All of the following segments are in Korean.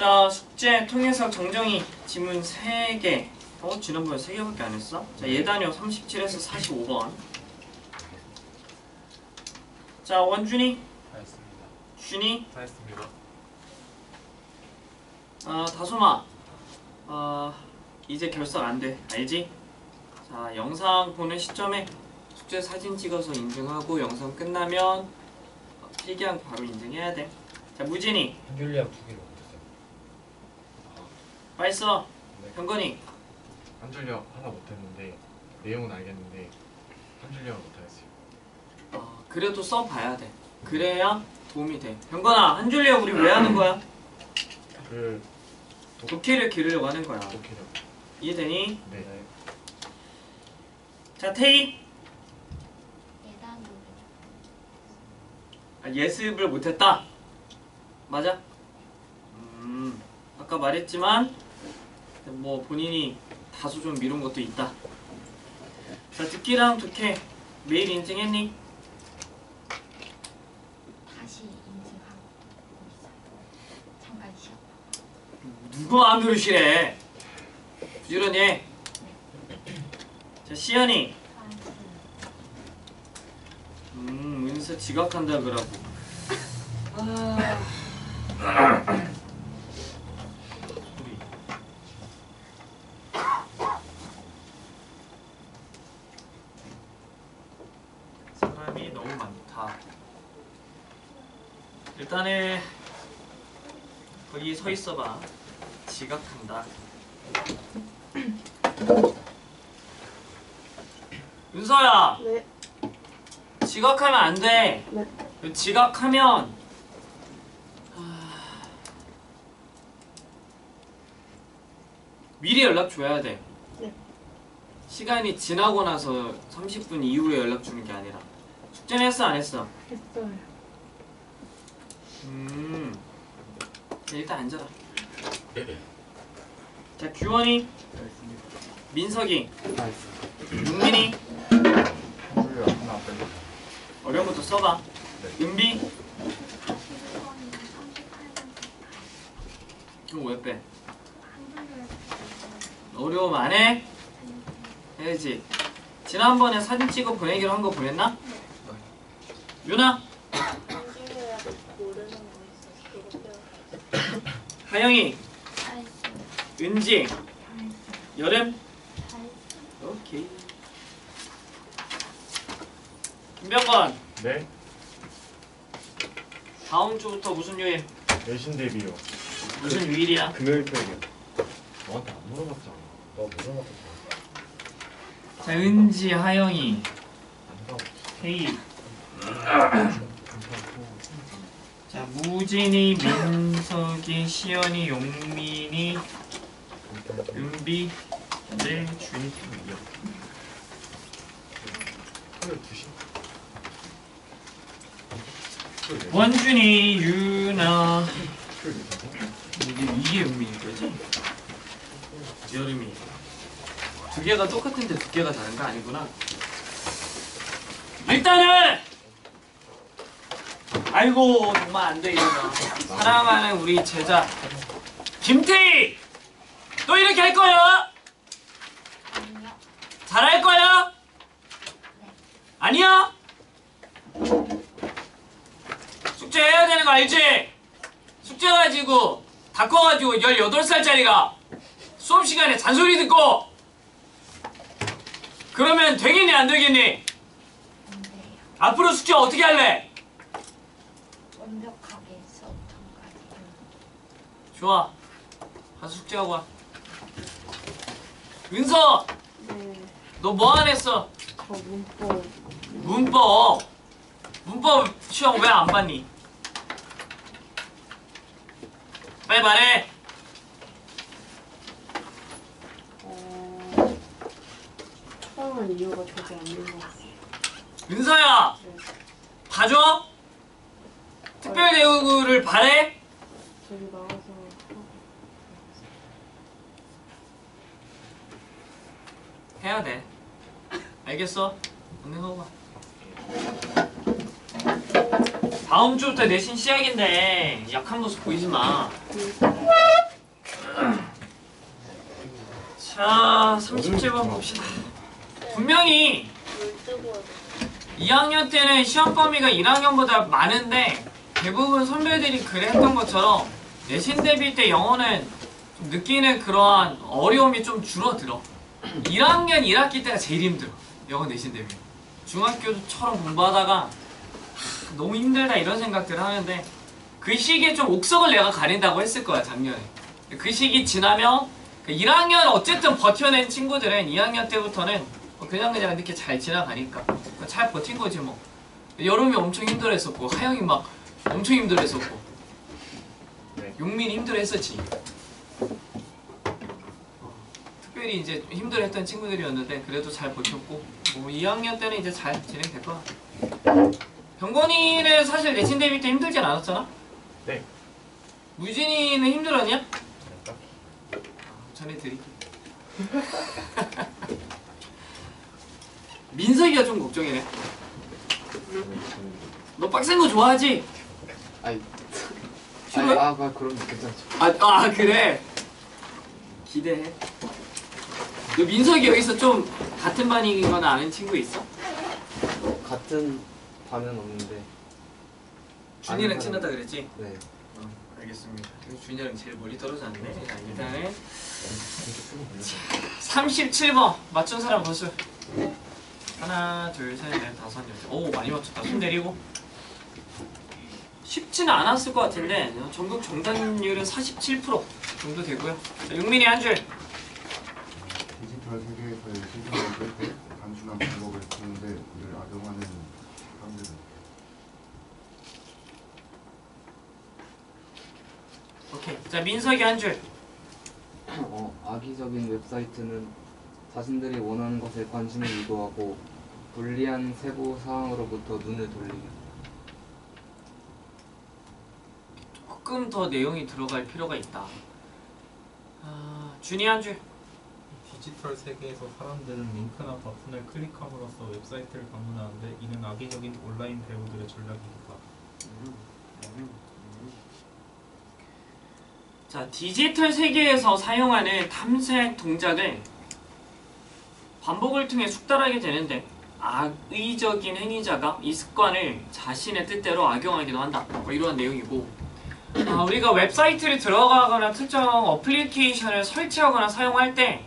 자 숙제 통해석 정정이 지문 3개 어? 지난번에 3개밖에 안 했어? 자 예단요 37에서 45번 자 원준이 다 했습니다. 준이 다 했습니다. 아 다솜아 아 이제 결석 안 돼 알지? 자 영상 보는 시점에 숙제 사진 찍어서 인증하고 영상 끝나면 어, 필기한 바로 인증해야 돼 자 무진이 한줄리학 두 개를 못 써 네. 현건이 한 줄력 하나 못했는데 내용은 알겠는데 한 줄력을 못하겠어요. 어, 그래도 써 봐야 돼 그래야 도움이 돼 현건아 한 줄리에 우리 왜 하는 거야? 그 독해를 기르려고 하는 거야 독해력. 이해되니? 네. 자 태희 예단 노래 아, 예습을 못했다. 맞아? 음, 아까 말했지만 뭐 본인이 다소 좀 미룬 것도 있다. 자, 듣기랑 독해 매일 인증했니? 다시 인증하고 있어요. 잠깐 쉬어. 누구 마음대로 쉬래? 부지런히 해. 자, 시연이. 음, 은서 지각한다 그러고. 아. 우리. 사람이 너무 많다. 일단은 거기 서 있어봐. 지각한다. 은서야. 네. 지각하면 안 돼. 네. 지각하면 아, 미리 연락 줘야 돼. 네. 시간이 지나고 나서 30분 이후에 연락 주는 게 아니라 숙제는 했어 안 했어? 했어요. 음. 자, 일단 앉아라. 자 규원이, 다 했습니다. 민석이, 빼고. 어려운 것도 써봐. 네. 은비 11번이 38번. 이거 왜 빼? 어려움 안 해? 해야지. 지난번에 사진 찍어 보내기로 한 거 보냈나? 유나, 한줄리학 모르는 거 있어. 그거 배워. 하영이. 은지. 여름. 오케이. 김병건, 네. 다음 주부터 무슨 요일? 내신 대비요. 무슨 요일이야? 금요일 편이요. 너한테 안 물어봤잖아. 너 물어봤어. 자, 은지, 하영이, 안가 무진이, 민석이, 시연이, 용민이, 은비, 네, 준이, 2시. 원준이, 유나. 토요일 2시. 이게, 이게 은민인 거지? 여름이. 두 개가 똑같은데 두 개가 다른 거 아니구나. 일단은! 아이고, 정말 안 되겠다. 사랑하는 우리 제자. 김태희! 또 이렇게 할 거야? 아니요. 잘할 거야? 아니야? 숙제 해야 되는 거 알지? 숙제 가지고 다 커가지고 18살짜리가 수업 시간에 잔소리 듣고 그러면 되겠니 안 되겠니? 안 돼요. 앞으로 숙제 어떻게 할래? 완벽하게 수업전까지. 좋아 가서 숙제하고 와 은서 네. 너 뭐 안 했어? 저 문법 문법 문법 시험 왜 안 봤니? 빨리 말해 어 처음은 이유가 저기 안 눌렀어요. 은서야 네. 봐줘 특별 대우를 바래 저기 나와서 해야 돼 알겠어? 와 다음 다음 주부터 내신 시작인데 약한 모습 보이지 마. 자, 37번 봅시다. 분명히 2학년 때는 시험 범위가 1학년보다 많은데 대부분 선배들이 그래 했던 것처럼 내신 대비 때 영어는 좀 느끼는 그러한 어려움이 좀 줄어들어. 1학년 1학기 때가 제일 힘들어. 영어 내신 대비. 중학교처럼 공부하다가 하, 너무 힘들다 이런 생각들을 하는데 그 시기에 좀 옥석을 내가 가린다고 했을 거야 작년에. 그 시기 지나면 그 1학년 어쨌든 버텨낸 친구들은 2학년 때부터는 뭐 그냥 그냥 이렇게 잘 지나가니까 잘 버틴 거지 뭐. 여름이 엄청 힘들어했었고 하영이 막 엄청 힘들어했었고 네. 용민이 힘들어했었지. 특별히 이제 힘들어했던 친구들이었는데 그래도 잘 버텼고 뭐 2학년 때는 이제 잘 진행될 것 같아. 병건이는 사실 내신 대비 때 힘들진 않았잖아. 네. 무진이는 힘들었냐? 딱 전해드릴게. 민석이가 좀 걱정이네. 너 빡센 거 좋아하지? 아니, 싫어해? 아, 아, 그럼 괜찮죠. 아, 아 그래. 기대해. 너 민석이 여기서 좀 같은 반이거나 아는 친구 있어? 같은 반은 없는데, 준이랑 아는 친하다 그랬지? 네. 어, 알겠습니다. 준이랑 제일 멀리 떨어졌네. 자, 일단은 37번 맞춘 사람 벌써 하나, 둘, 셋, 넷, 다섯, 여섯. 오 많이 맞췄다. 손 내리고. 쉽지는 않았을 것 같은데 전국 정답률은 47% 정도 되고요. 자, 용민이 한 줄. 디지털 세계에서의 신선을 뺄때 단순한 방법을 쓰는데 이를 악용하는 사람들은 오케이. 자 민석이 한 줄. 어, 악의적인 웹사이트는 자신들이 원하는 것에 관심을 유도하고 불리한 세부 사항으로부터 눈을 돌리기. 조금 더 내용이 들어갈 필요가 있다. 아, 준이 한 줄. 디지털 세계에서 사람들은 링크나 버튼을 클릭함으로써 웹사이트를 방문하는데 이는 악의적인 온라인 배우들의 전략이다. 자, 디지털 세계에서 사용하는 탐색 동작을 반복을 통해 숙달하게 되는데 악의적인 행위자가 이 습관을 자신의 뜻대로 악용하기도 한다. 뭐 이러한 내용이고 아, 우리가 웹사이트를 들어가거나 특정 어플리케이션을 설치하거나 사용할 때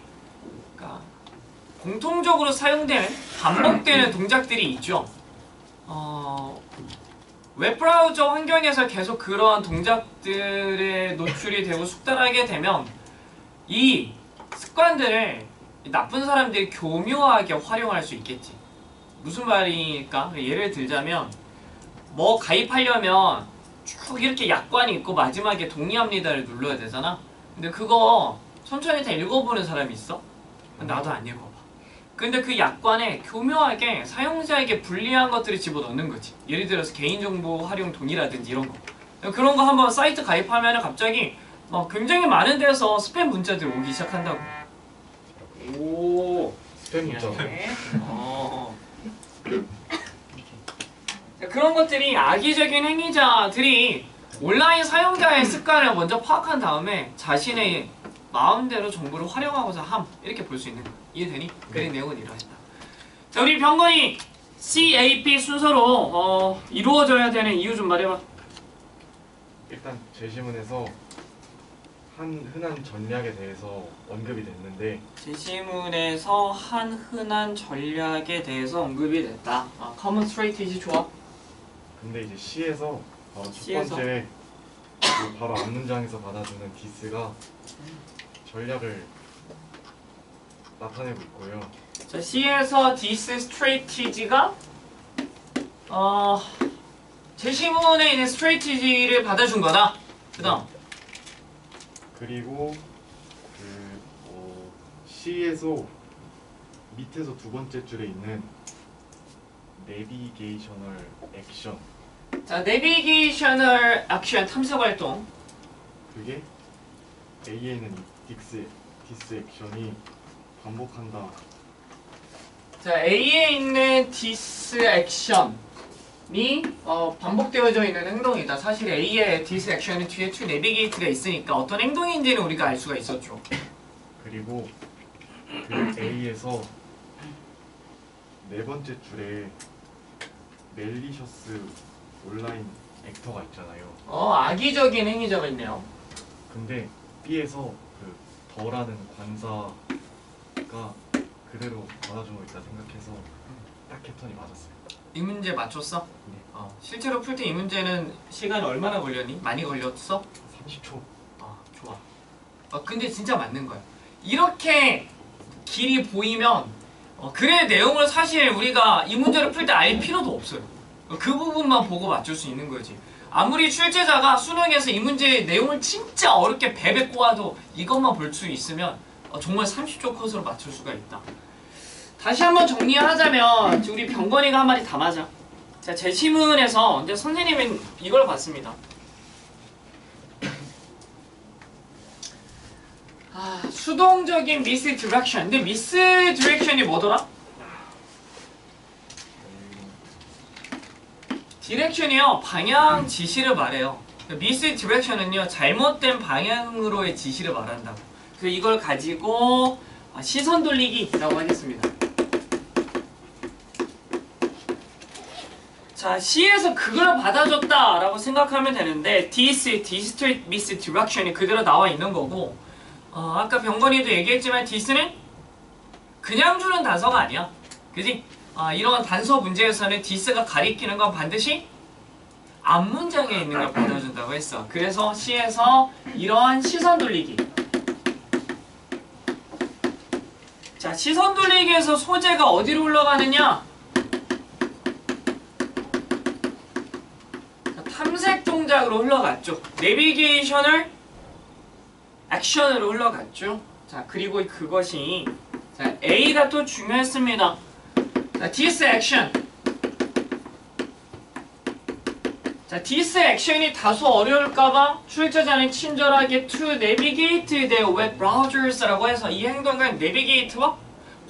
그러니까 공통적으로 사용되는 반복되는 동작들이 있죠. 어, 웹브라우저 환경에서 계속 그러한 동작들에 노출이 되고 숙달하게 되면 이 습관들을 이 나쁜 사람들이 교묘하게 활용할 수 있겠지. 무슨 말이니까 예를 들자면 뭐 가입하려면 쭉 이렇게 약관이 있고 마지막에 동의합니다를 눌러야 되잖아. 근데 그거 천천히 다 읽어보는 사람이 있어? 나도 안 읽어봐. 근데 그 약관에 교묘하게 사용자에게 불리한 것들을 집어넣는 거지. 예를 들어서 개인정보 활용 동의라든지 이런 거. 그런 거 한번 사이트 가입하면 갑자기 막 굉장히 많은 데서 스팸 문자들 오기 시작한다고. 오. 스팸 문자 네. 어. 자, 그런 것들이 악의적인 행위자들이 온라인 사용자의 습관을 먼저 파악한 다음에 자신의 마음대로 정보를 활용하고자 함 이렇게 볼 수 있는 거야. 이해되니? 그린 내용은 이러했다. 자 우리 병건이 CAP 순서로 어, 이루어져야 되는 이유 좀 말해봐. 일단 제시문에서 한 흔한 전략에 대해서 언급이 됐는데 제시문에서 한 흔한 전략에 대해서 언급이 됐다. 아, common strategy 좋아. 근데 이제 C에서 바로 첫 C에서? 번째 그 바로 앞 문장에서 받아주는 디스가 전략을 나타내고 있고요. 자, C에서 this strategy가 어 제시문에 있는 strategy를 받아준 거다. 그다음 그리고 그 어, C에서 밑에서 두 번째 줄에 있는 navigational action 자 navigational action 탐색 활동. 그게 A에는 this this action이 반복한다. 자 A에 있는 this 액션은 어, 반복되어져 있는 행동이다. 사실 A의 this action은 뒤에 to navigate가 있으니까 어떤 행동인지는 우리가 알 수가 있었죠. 그리고 그 A에서 네 번째 줄에 멜리셔스 온라인 액터가 있잖아요. 어, 악의적인 행위자가 있네요. 근데 B에서 그 더라는 관사가 그대로 받아주고 있다 생각해서 딱 패턴이 맞았어요. 이 문제 맞췄어? 네. 어, 실제로 풀 때 이 문제는 시간 얼마나 걸렸니? 많이 걸렸어? 30초. 아, 좋아. 어, 근데 진짜 맞는 거야. 이렇게 길이 보이면 어, 글의 내용을 사실 우리가 이 문제를 풀 때 알 필요도 없어요. 어, 그 부분만 보고 맞출 수 있는 거지. 아무리 출제자가 수능에서 이 문제의 내용을 진짜 어렵게 베베 꼬아도 이것만 볼 수 있으면 어, 정말 30초 컷으로 맞출 수가 있다. 다시 한번 정리하자면 우리 병건이가 한 마디 다 맞아. 자, 제 시문에서 이제 선생님은 이걸 봤습니다. 아, 수동적인 misdirection. 근데 misdirection이 뭐더라? direction이요. 방향 지시를 말해요. misdirection은요. 잘못된 방향으로의 지시를 말한다고. 그 이걸 가지고 아, 시선 돌리기라고 하겠습니다. 자, C에서 그걸 받아줬다라고 생각하면 되는데 this, this sort, misdirection이 그대로 나와 있는 거고 어, 아까 병건이도 얘기했지만 this는 그냥 주는 단서가 아니야. 그지? 아, 이런 단서 문제에서는 this가 가리키는 건 반드시 앞 문장에 있는 걸 받아준다고 했어. 그래서 C에서 이러한 시선 돌리기. 자, 시선 돌리기에서 소재가 어디로 흘러가느냐? 자, 탐색 동작으로 흘러갔죠. 내비게이션을 액션으로 흘러갔죠. 자, 그리고 그것이 자, A가 또 중요했습니다. 자, this action. 자, this action이 다소 어려울까봐 출제자는 친절하게 to navigate the web browsers라고 해서 이 행동과 navigate와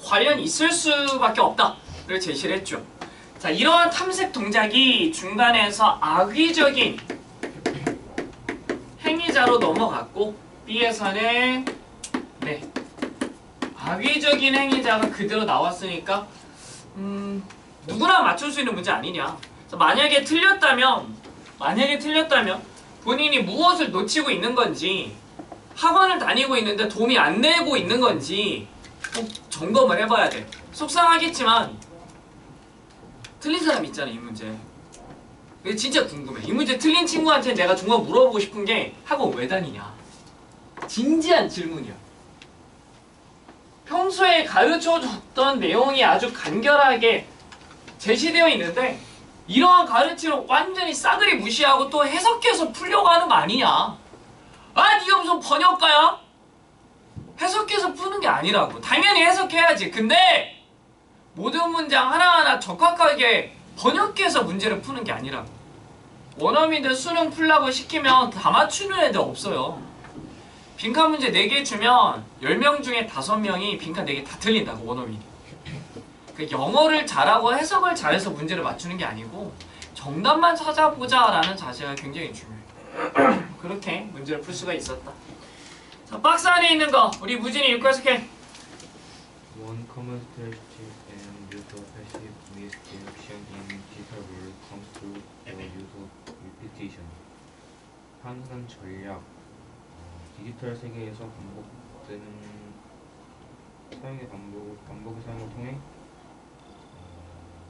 관련이 있을 수밖에 없다를 제시를 했죠. 자, 이러한 탐색 동작이 중간에서 악의적인 행위자로 넘어갔고 B에서는 네 악의적인 행위자가 그대로 나왔으니까 음, 누구나 맞출 수 있는 문제 아니냐. 자, 만약에 틀렸다면 만약에 틀렸다면 본인이 무엇을 놓치고 있는 건지 학원을 다니고 있는데 도움이 안 되고 있는 건지 꼭 점검을 해봐야 돼. 속상하겠지만 틀린 사람 있잖아 이 문제. 진짜 궁금해. 이 문제 틀린 친구한테 내가 정말 물어보고 싶은 게 학원 왜 다니냐. 진지한 질문이야. 평소에 가르쳐줬던 내용이 아주 간결하게 제시되어 있는데 이러한 가르침을 완전히 싸그리 무시하고 또 해석해서 풀려고 하는 거 아니냐. 아, 네가 무슨 번역가야? 해석해서 푸는 게 아니라고. 당연히 해석해야지. 근데 모든 문장 하나하나 적확하게 번역해서 문제를 푸는 게 아니라고. 원어민들 수능 풀라고 시키면 다 맞추는 애들 없어요. 빈칸 문제 4개 주면 10명 중에 5명이 빈칸 4개 다 틀린다고 원어민이. 그 영어를 잘하고 해석을 잘해서 문제를 맞추는 게 아니고 정답만 찾아보자라는 자세가 굉장히 중요해요. 그렇게 문제를 풀 수가 있었다. 자, 박스 안에 있는 거 우리 무진이 읽고 해석해. One common strategy and use of passive misdirection in digital world comes through the use of repetition. 항상 전략, 어, 디지털 세계에서 반복되는 사용의 반복, 반복의 사용을 통해 어,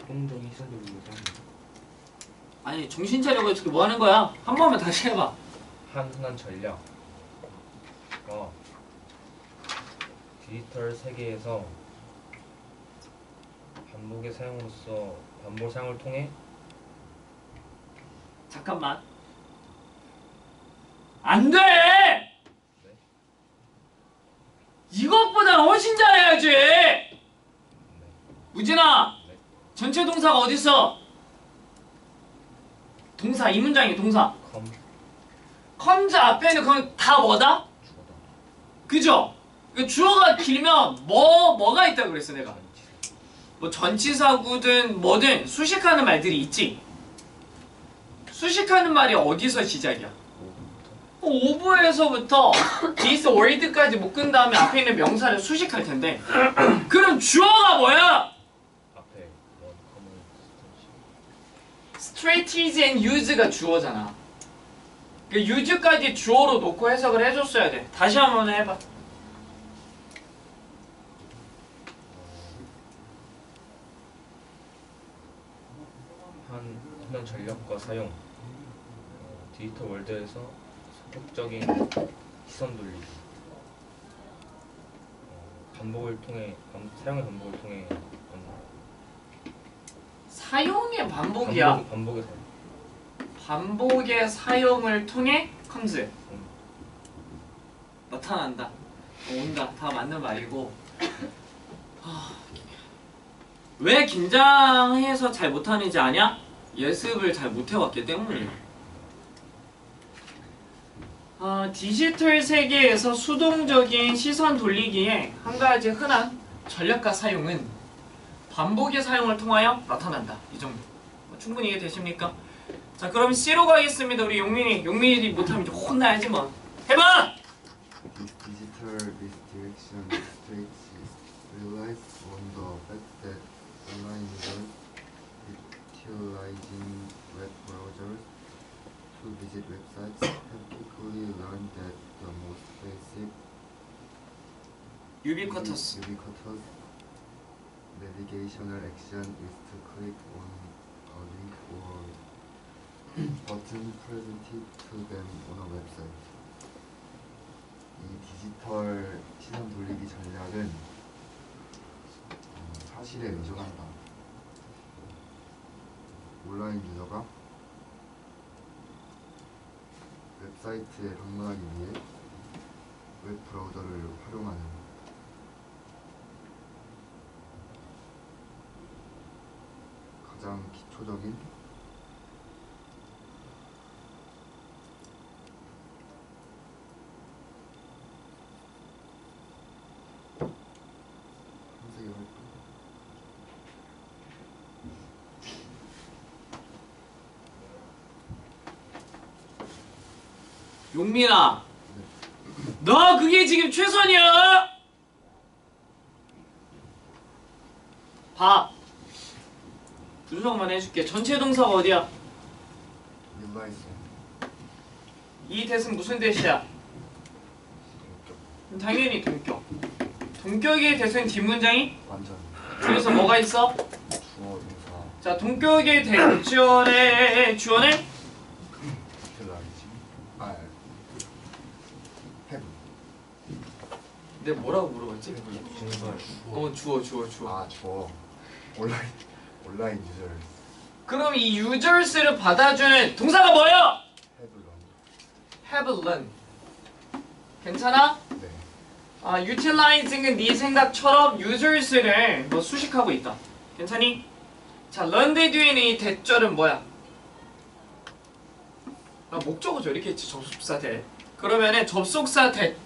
수동적인 시선 돌리고 사용합니다. 아니 정신 차리고 어떻게 뭐 하는 거야? 한 번만 다시 해봐. 한순한 전략. 어, 디지털 세계에서 반복의 사용으로서 반복 사용을 통해 잠깐만. 안 돼! 이것보다 훨씬 잘해야지! 무진아! 전체 동사가 어딨어? 동사, 이 문장이 동사. 컴 comes 앞에는 그건 다 뭐다? 주어다 그죠? 그 주어가 길면 뭐, 뭐가 있다고 그랬어, 내가. 뭐 전치사구든 뭐든 수식하는 말들이 있지. 수식하는 말이 어디서 시작이야? 오브에서부터 this word까지 묶은 다음에 앞에 있는 명사를 수식할 텐데 그럼 주어가 뭐야? 스테이션 strategy and use가 주어잖아. 그 use까지 주어로 놓고 해석을 해줬어야 돼. 다시 한 번 해봐. 한 전략과 사용 어, 디지털 world에서 소극적인 시선 돌리기 어, 반복을 통해 반, 사용의 반복을 통해 반- 사용의 반복이야. 반복, 반복 의 사용 반복의 사용을 통해 comes 음. 나타난다. 어, 온다. 다 맞는 말이고. 하, 왜 긴장해서 잘 못하는지 아냐? 예습을 잘 못해왔기 때문이에 요. 아, 디지털 세계에서 수동적인 시선 돌리기에 한 가지 흔한 전략과 사용은 반복의 사용을 통하여 나타난다. 이 정도. 뭐 충분히 이해되십니까? 자, 그럼 C로 가겠습니다. 우리 용민이. 용민이 못하면 이제 혼나야지 뭐. 해봐! The fact that online users utilizing web browsers to visit websites have quickly learned that the most basic 유비쿼터스. ubiquitous navigational action is to click on a link or button presented to them on a website. 이 디지털 시선 돌리기 전략은 어, 사실에 의존한다. 온라인 유저가 웹 사이트에 방문하기 위해 웹 브라우저를 활용하는 가장 기초적인 탐색의 활동 용민아. 너 그게 지금 최선이야? 봐. 분석만 해줄게. 전체 동사가 어디야? 릴라이스 이 무슨 대시야? 당연히 동격. 동격의 대은 뒷문장이 완전 중에서 뭐가 있어? 주어 동사 자, 동격의 대 주어의 주어는 릴라이지 아 헤브 내가 뭐라고 물어봤지? 어, 주어, 주어, 주어. 아 주어 온라인 온라인 유저 그럼 이 users를 받아주는 동사가 런 have learned. 괜찮아? 네 아, utilizing은 네 생각처럼 users를 뭐 수식하고 있다. 괜찮니? 자, learned 뒤에는 이 that절은 뭐야? 아, 목적어죠. 이렇게 했지. 접속사 that. 그러면은 접속사 that.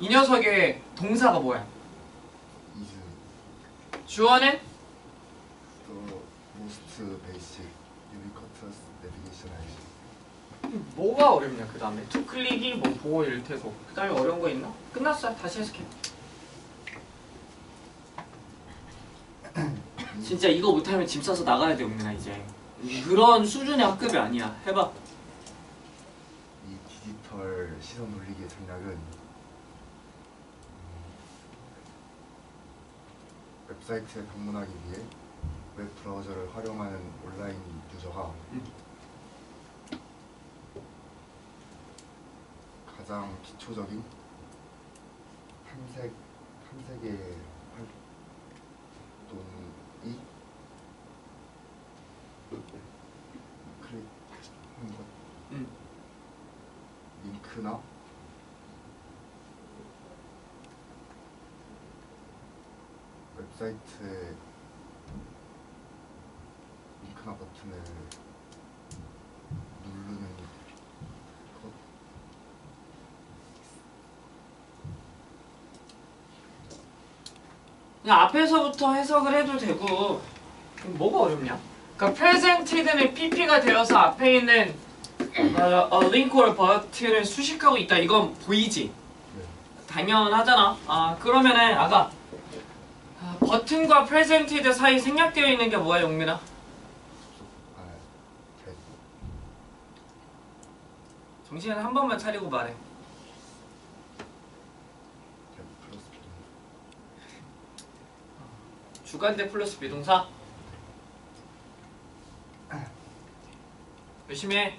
이 녀석의 동사가 뭐야? is 주어는 the most basic ubiquitous navigation action 뭐가 어렵냐? 그 다음에 to click이 뭐 보어일 테고. 그 다음에 어려운 거 있나? 끝났어. 다시 해석해. 진짜 이거 못하면 짐 싸서 나가야 돼, 용민아 이제. 그런 수준의 학급이 아니야. 해봐. 이 디지털 시선 돌리기의 전략은 음, 웹사이트에 방문하기 위해 웹 브라우저를 활용하는 온라인 유저가 음. 가장 기초적인 탐색 탐색의 활동이 클릭하는 것 음. 링크나 웹 사이트에 링크나 버튼을 누르는 것 그냥 앞에서부터 해석을 해도 되고 뭐가 어렵냐? 그러니까 presented는 pp가 되어서 앞에 있는 어, 어, link or but를 수식하고 있다. 이건 보이지? 당연하잖아. 아 그러면은 아까 아, 버튼과 presented 사이 생략되어 있는 게 뭐야, 용민아? 아, 잘 정신을 한 번만 차리고 말해. 주관대 플러스 be동사. 열심히 해.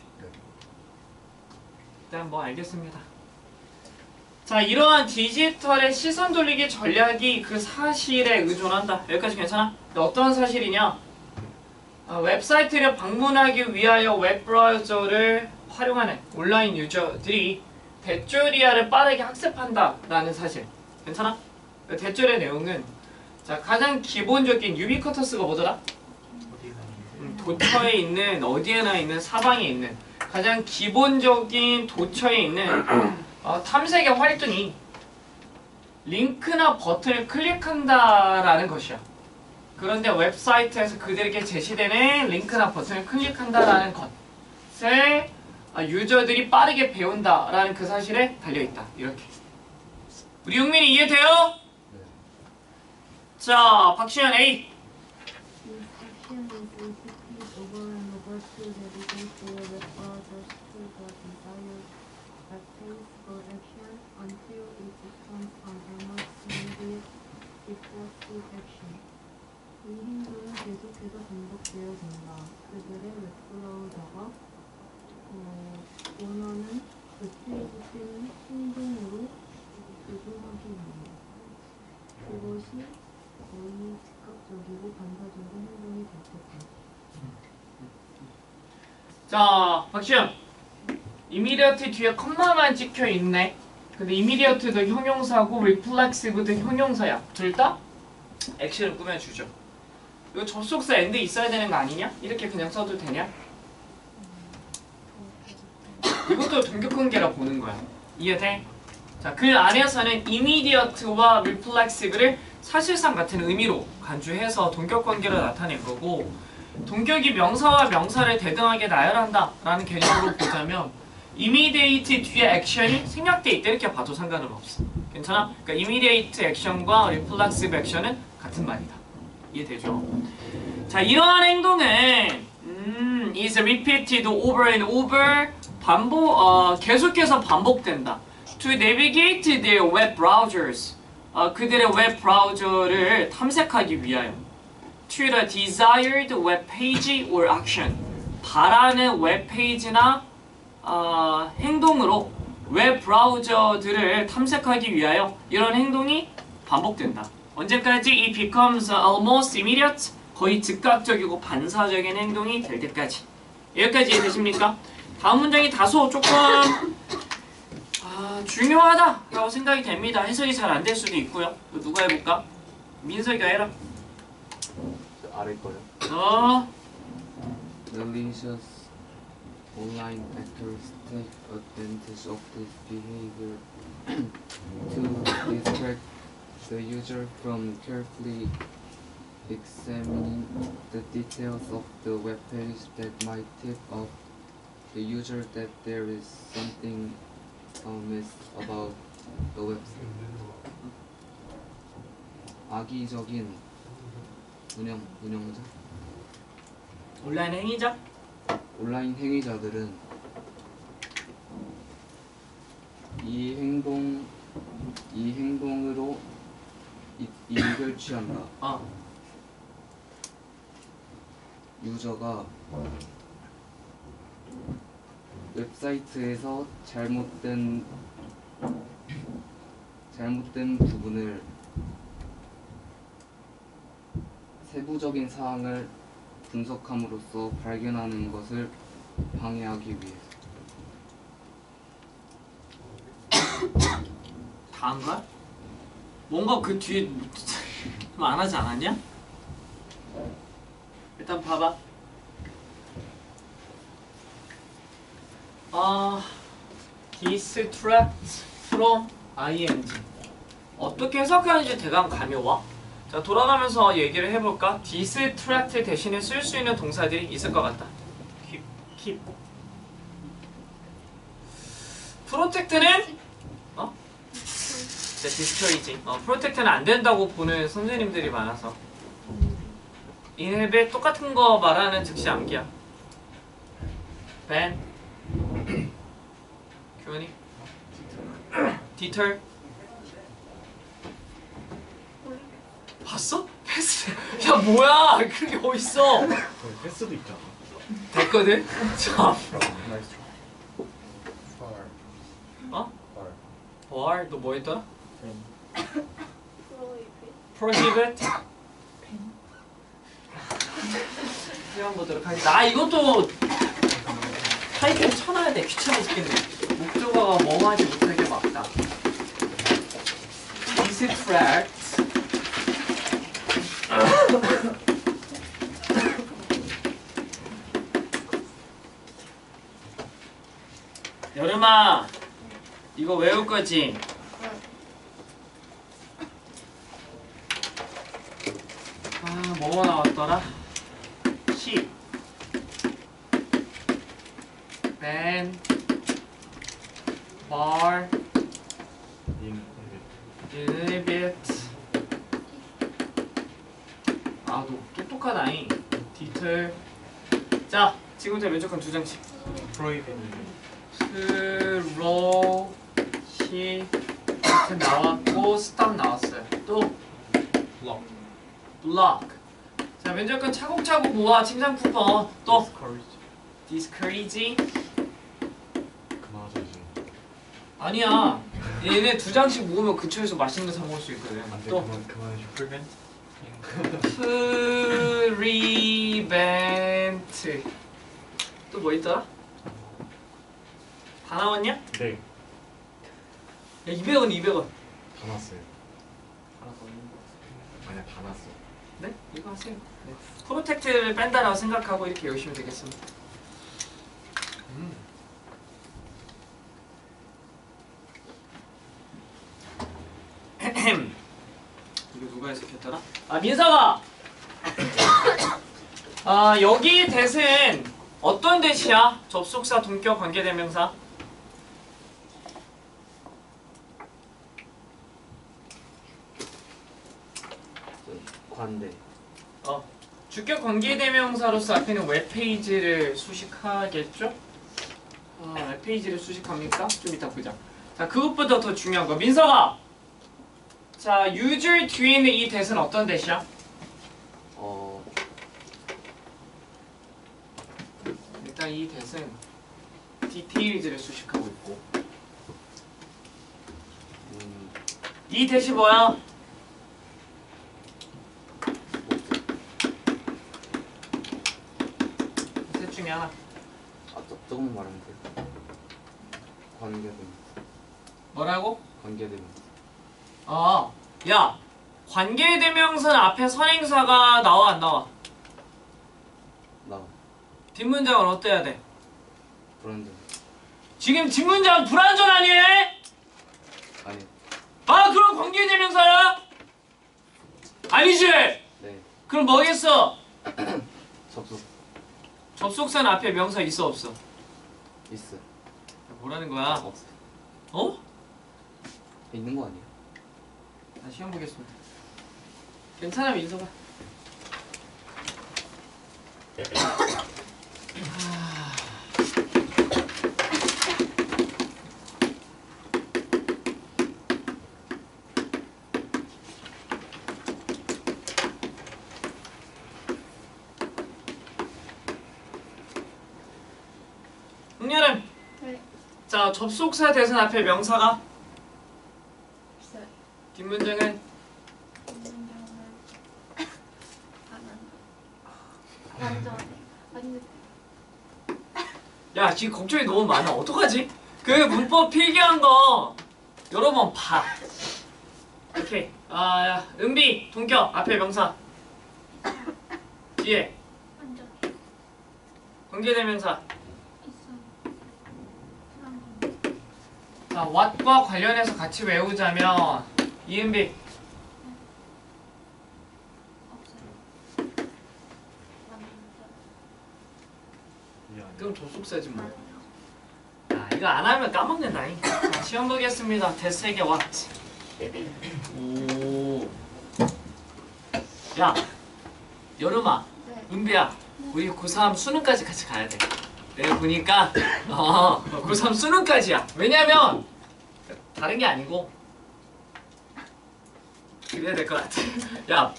일단 뭐 알겠습니다. 자, 이러한 디지털의 시선 돌리기 전략이 그 사실에 의존한다. 여기까지 괜찮아? 어떠한 사실이냐? 아, 웹사이트를 방문하기 위하여 웹브라우저를 활용하는 온라인 유저들이 that절 이하를 빠르게 학습한다라는 사실. 괜찮아? 그 대조리의 내용은 자 가장 기본적인 유비쿼터스가 뭐더라? 음, 도처에 있는 어디에나 있는 사방에 있는 가장 기본적인 도처에 있는 어, 탐색의 활동이 링크나 버튼을 클릭한다라는 것이야. 그런데 웹사이트에서 그들에게 제시되는 링크나 버튼을 클릭한다라는 것을 아, 유저들이 빠르게 배운다라는 그 사실에 달려있다. 이렇게. 우리 용민이 이해돼요? 네. 자, 박시현 A. This action is repeated over and over to navigate the web browsers to the desired web page for action until it becomes an almost immediate 이 행동은 계속해서 반복되어 된다. 그들의 웹 브라우저가 어, 웹 페이지 또는 행동으로 조종하기 위해 그것이 거의 즉각적이고 반사적인 행동이 될 때까지. 자, 박시현. immediate 뒤에 콤마만 찍혀 있네. 근데 immediate도 형용사고 reflexive도 형용사야. 둘 다 액션을 꾸며주죠. 이거 접속사 and 있어야 되는 거 아니냐? 이렇게 그냥 써도 되냐? 이것도 동격관계라 보는 거야. 이해돼? 자, 그 안에서는 immediate와 reflexive를 사실상 같은 의미로 간주해서 동격관계를 나타낸 거고 동격이 명사와 명사를 대등하게 나열한다 라는 개념으로 보자면 immediate 뒤에 액션이 생략돼 있다 이렇게 봐도 상관은 없어. 괜찮아? 그러니까 immediate 액션과 reflexive 액션은 같은 말이다. 이해되죠? 자, 이러한 행동은 음, is repeated over and over 반복 어, 계속해서 반복된다. To navigate their web browsers 어, 그들의 웹 브라우저를 탐색하기 위하여 to the desired web page or action 바라는 웹 페이지나 어, 행동으로 웹 브라우저들을 탐색하기 위하여 이런 행동이 반복된다. 언제까지 it becomes almost immediate 거의 즉각적이고 반사적인 행동이 될 때까지 여기까지 이해되십니까? 다음 문장이 다소 조금 아, 중요하다라고 생각이 됩니다. 해석이 잘 안 될 수도 있고요. 누가 해볼까? 민석이가 해라. 아래 거요. 어, Malicious online actors take advantage of this behavior to distract the user from carefully examining the details of the web page that might tip off the user that there is something amiss about the website. 악의적인 운영 운영자 온라인 행위자? 온라인 행위자들은 이 행동 이 행동으로 이, 이익을 취한다. 어, 유저가 웹사이트에서 잘못된 잘못된 부분을 세부적인 사항을 분석함으로써 발견하는 것을 방해하기 위해서 다한 거야? 뭔가 그 뒤에 좀 안 하지 않았냐? 일단 봐봐. 아, distract from ing 어떻게 해석하는지 대강 감이 와? 자 돌아가면서 얘기를 해볼까? distract 대신에 쓸 수 있는 동사들이 있을 것 같다. keep, keep. 어? 자, discourage. 어, protect는 안 된다고 보는 선생님들이 많아서. inhibit 똑같은 거 말하는 즉시 암기야. ban. 교원이. deter. 봤어? 패스. 야 뭐야? 그게 어딨어? 패스도 있잖아. 됐거든. 펄 어? 펄 bar 너 뭐 했더라? Prohibit. 시험 보도록 하겠습니다. 아 이것도 타이틀 쳐놔야 돼. 귀찮아 죽겠네. 목조가가 멍하지 못하게 막다. distract. 여름아 이거 외울 거지? 아 뭐뭐 나왔더라? 10 ban bar 인 inhibit 아 너 똑똑하다잉. deter 자 지금부터 무조건 두 장씩. 프로이빗 슬로우 시 나왔고 스탑 나왔어요. 또. 블 록 블록 자 면접관 차곡차곡 모아 침상 쿠폰 또 discourage 그만하자 이제. 아니야 얘네 두 장씩 모으면 근처에서 맛있는 거 사 먹을 수 있거든 안돼 또 그만 그만해. 프리벤트 prevent 또 뭐 있더라? 다 나왔냐? 야 네. 200원 200원 다 났어요. 아니야 다 났어. 네? 이거 하세요 네. protect를 뺀다라고 생각하고 이렇게 열심히 되겠습니다 음. 이거 누가 해석했더라? 아 민서가! 아 여기 대은 어떤 대시야? 접속사, 동격, 관계대명사 관대 어, 주격 관계대명사로서 앞에는 웹페이지를 수식하겠죠? 아, 웹페이지를 수식합니까? 좀 이따 보자. 자, 그것보다 더 중요한 거. 민서가! 자, user 뒤에 있는 이 대은 어떤 대시야? 어 일단 이 대은 details를 수식하고 있고 음, 이 대시 뭐야? 셋 중에 하나. 아 조, 조금 말하면 돼 관계대명 뭐라고? 관계대명 아, 야, 관계대명사는 앞에 선행사가 나와 안 나와? 나 뒷문장은 어때야 돼? 브랜드 지금 뒷문장 불완전 아니에요? 아니 아, 그럼 관계대명사야? 아니지? 네 그럼 뭐겠어? 접속 접속사는 앞에 명사 있어 없어? 있어 뭐라는 거야? 없어 어? 있는 거 아니야? 나 시험 보겠습니다. 괜찮아 민서가. 홍여름. 네. 자 접속사 대신 앞에 명사가 뒷문장은 야 지금 걱정이 너무 많아 어떡하지? 그 문법 필기한 거 여러 번 봐. 오케이. 아, 야, 은비, 동격, 앞에 명사. 뒤에 관계대명사. 아, 자, what과 관련해서 같이 외우자면 이은비 그럼 접속사지 뭐. 야, 이거 안 하면 까먹는다. 자, 시험 보겠습니다. 대세계 what. 오. 야, 여름아, 네. 은비야, 우리 고3 수능까지 같이 가야 돼. 내가 보니까 어, 고3 수능까지야. 왜냐면 다른 게 아니고 그래야 될것 같아. 야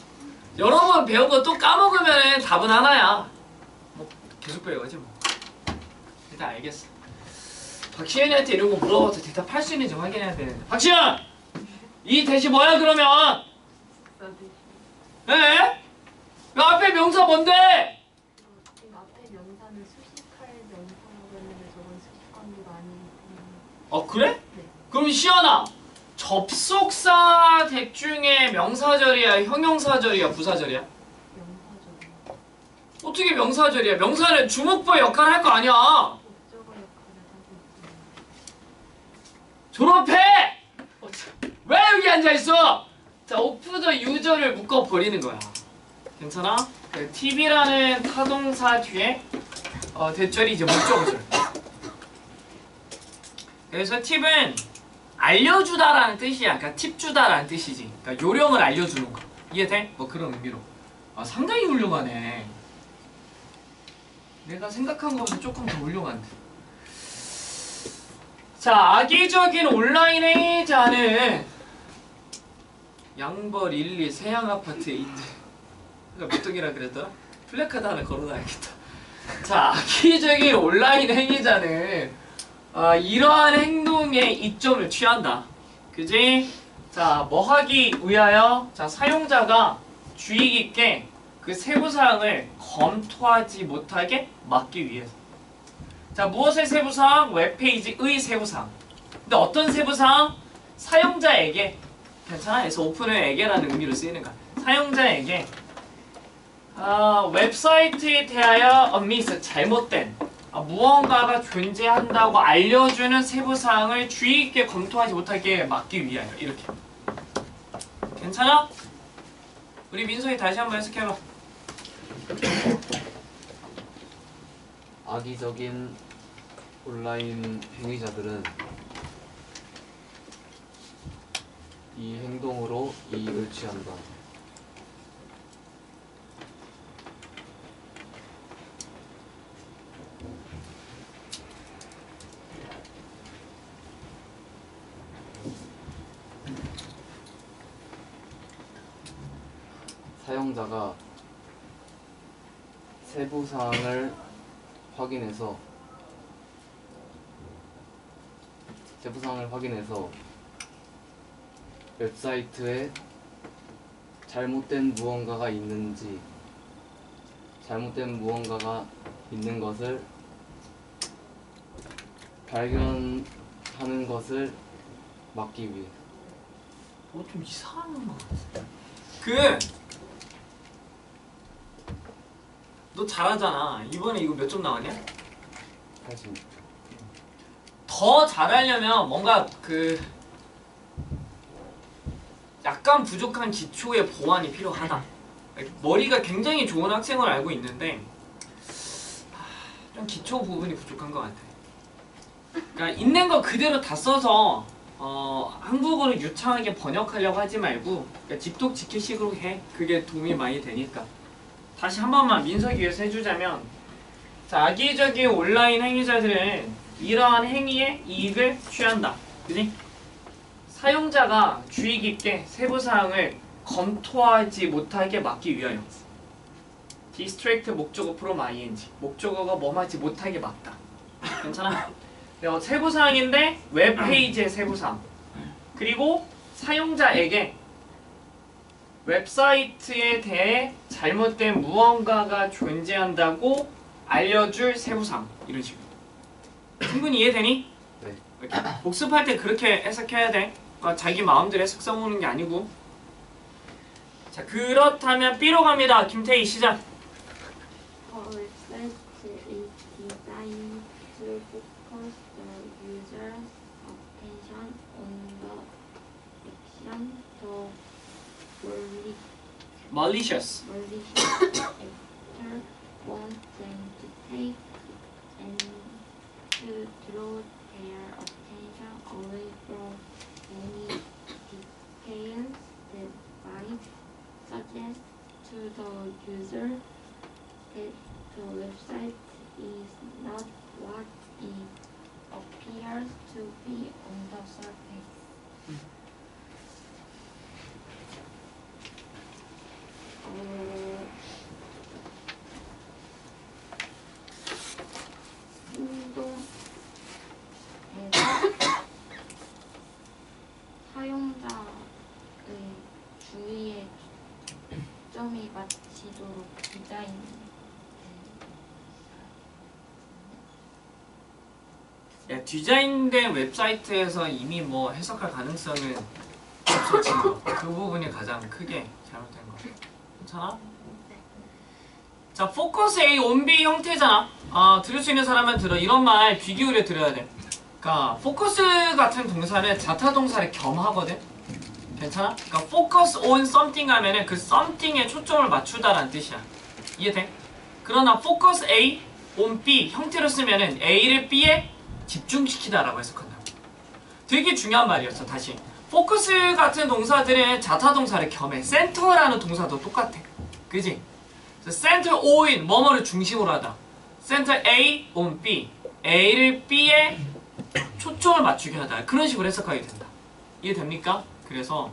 여러 번 배운 거 또 까먹으면 답은 하나야. 뭐 계속 배워야지 뭐. 일단 알겠어. 박시현이한테 이런 거 물어봐서 대답할 수 있는지 확인해야 되는데. 박시현! 이 대시 뭐야 그러면? 에? 그 앞에 명사 뭔데? 지금 앞에 명사는 수식할 명사라고 했는데 저건 수식 관계가 아니기 때문에 어 그래? 그럼 시연아 접속사 덱 중에 명사절이야 형용사절이야 부사절이야? 어떻게 명사절이야? 명사는 주목부 역할을 할 거 아니야. 졸업해! 어, 참. 왜 여기 앉아있어? 자 오프 더 유저를 묶어버리는 거야 괜찮아? 그 TV라는 타동사 뒤에 어, 대절이 이제 목적어절 그래서 팁은 알려주다라는 뜻이야. 그러니까 팁 주다라는 뜻이지. 그러니까 요령을 알려주는 거. 이해돼? 뭐 그런 의미로. 아 상당히 훌륭하네. 내가 생각한 것보다 조금 더 훌륭한데. 자, 악의적인 온라인 행위자는 양벌 1, 2 세양 아파트에 있는 그러니까 몇 동이라 그랬더라? 플래카드 하나 걸어놔야겠다. 자, 악의적인 온라인 행위자는 아, 이러한 행동에 이점을 취한다. 그지? 자, 뭐 하기 위하여? 자, 사용자가 주의 깊게 그 세부사항을 검토하지 못하게 막기 위해서. 자, 무엇의 세부사항? 웹페이지의 세부사항. 근데 어떤 세부사항? 사용자에게 괜찮아? 그래서 오픈을 에게라는 의미로 쓰이는 거야. 사용자에게 아, 웹사이트에 대하여 어미스 잘못된 아, 무언가가 존재한다고 알려주는 세부사항을 주의 깊게 검토하지 못하게 막기 위하여 이렇게 괜찮아? 우리 민소희 다시 한번 해석해봐 악의적인 온라인 행위자들은 이 행동으로 이익을 취한다. 사용자가 세부 사항을 확인해서 세부 사항을 확인해서 웹사이트에 잘못된 무언가가 있는지 잘못된 무언가가 있는 것을 발견하는 것을 막기 위해 뭐좀 이상한 것 같아. 그, 너 잘하잖아. 이번에 이거 몇 점 나왔냐? 80더 잘하려면 뭔가 그 약간 부족한 기초의 보완이 필요하다. 머리가 굉장히 좋은 학생을 알고 있는데 하, 좀 기초 부분이 부족한 것 같아. 그러니까 있는 거 그대로 다 써서 어, 한국어로 유창하게 번역하려고 하지 말고 그러니까 직독직해식으로 해. 그게 도움이 많이 되니까. 다시 한 번만 민석이 위해서 해주자면 자, 악의적인 온라인 행위자들은 이러한 행위에 이익을 취한다. 그지? 사용자가 주의 깊게 세부 사항을 검토하지 못하게 막기 위하여. distract 목적어 from ing. 목적어가 뭐하지 못하게 막다. 괜찮아? 네, 세부 사항인데 웹페이지의 세부 사항. 그리고 사용자에게 웹사이트에 대해 잘못된 무언가가 존재한다고 알려줄 세부사항 이런 식으로 충분히 이해되니? 네. 이렇게. 복습할 때 그렇게 해석해야 돼 어, 자기 마음대로 해석 써오는 게 아니고 자 그렇다면 B로 갑니다 김태희 시작 A website malicious malicious actor them to take and to draw their attention away from any details that might suggest to the user that the website is not what it appears to be on the surface. 어, 행동에서 사용자의 주의에 초점이 맞추도록 디자인 야, 디자인된 웹사이트에서 이미 뭐 해석할 가능성은 없었지 뭐. 그 부분이 가장 크게 잘못된 거. 괜찮아? 자, 포커스 A, 온 B 형태잖아. 아, 들을 수 있는 사람은 들어. 이런 말 귀 기울여 들어야 돼. 그러니까 포커스 같은 동사는 자타 동사를 겸하거든. 괜찮아? 그러니까 focus on something 하면은 그 something에 초점을 맞추다라는 뜻이야. 이해돼? 그러나 focus A on B 형태로 쓰면은 A를 B에 집중시키다라고 해석한다. 되게 중요한 말이었어. 다시. 포커스 같은 동사들은 자타 동사를 겸해. center라는 동사도 똑같아. 그지? center on 뭐뭐를 중심으로 하다. 센터 A on B. A를 B에 초점을 맞추게 하다. 그런 식으로 해석하게 된다. 이해됩니까? 그래서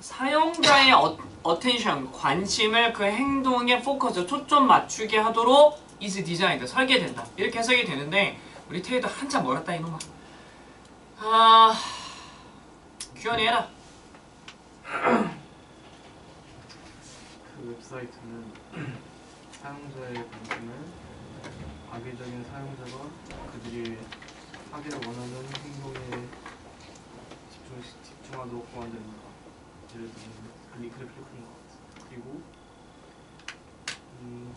사용자의 어, attention, 관심을 그 행동에 포커스, 초점 맞추게 하도록 is designed, 설계된다. 이렇게 해석이 되는데 우리 태희도 한참 멀었다 이놈아. 아, 규현이 해라. 그 웹사이트는 사용자의 관심을 악의적인 사용자가 그들이 하기를 원하는 행동에 집중, 집중하도록 만듭니다. 예를 들면 그 링크를 클릭하는 것. 그리고 음,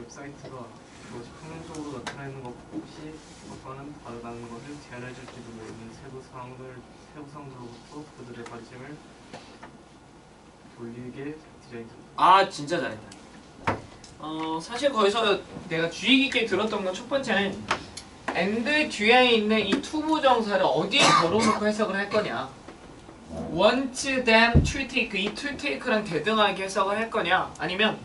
웹사이트가 그것이 평행적으로 나타내는 것이 그것과는 다르다는 것을 제한해줄지도 모르는 세부 사항들, 세부 사항들로부터 그들의 관심을 돌리게 디자인됩니다. 아 진짜 잘했다. 어 사실 거기서 내가 주의 깊게 들었던 건 첫 번째는 and 뒤에 있는 이 투부 정사를 어디에 걸어놓고 해석을 할 거냐. want them to take 이 to take랑 대등하게 해석을 할 거냐 아니면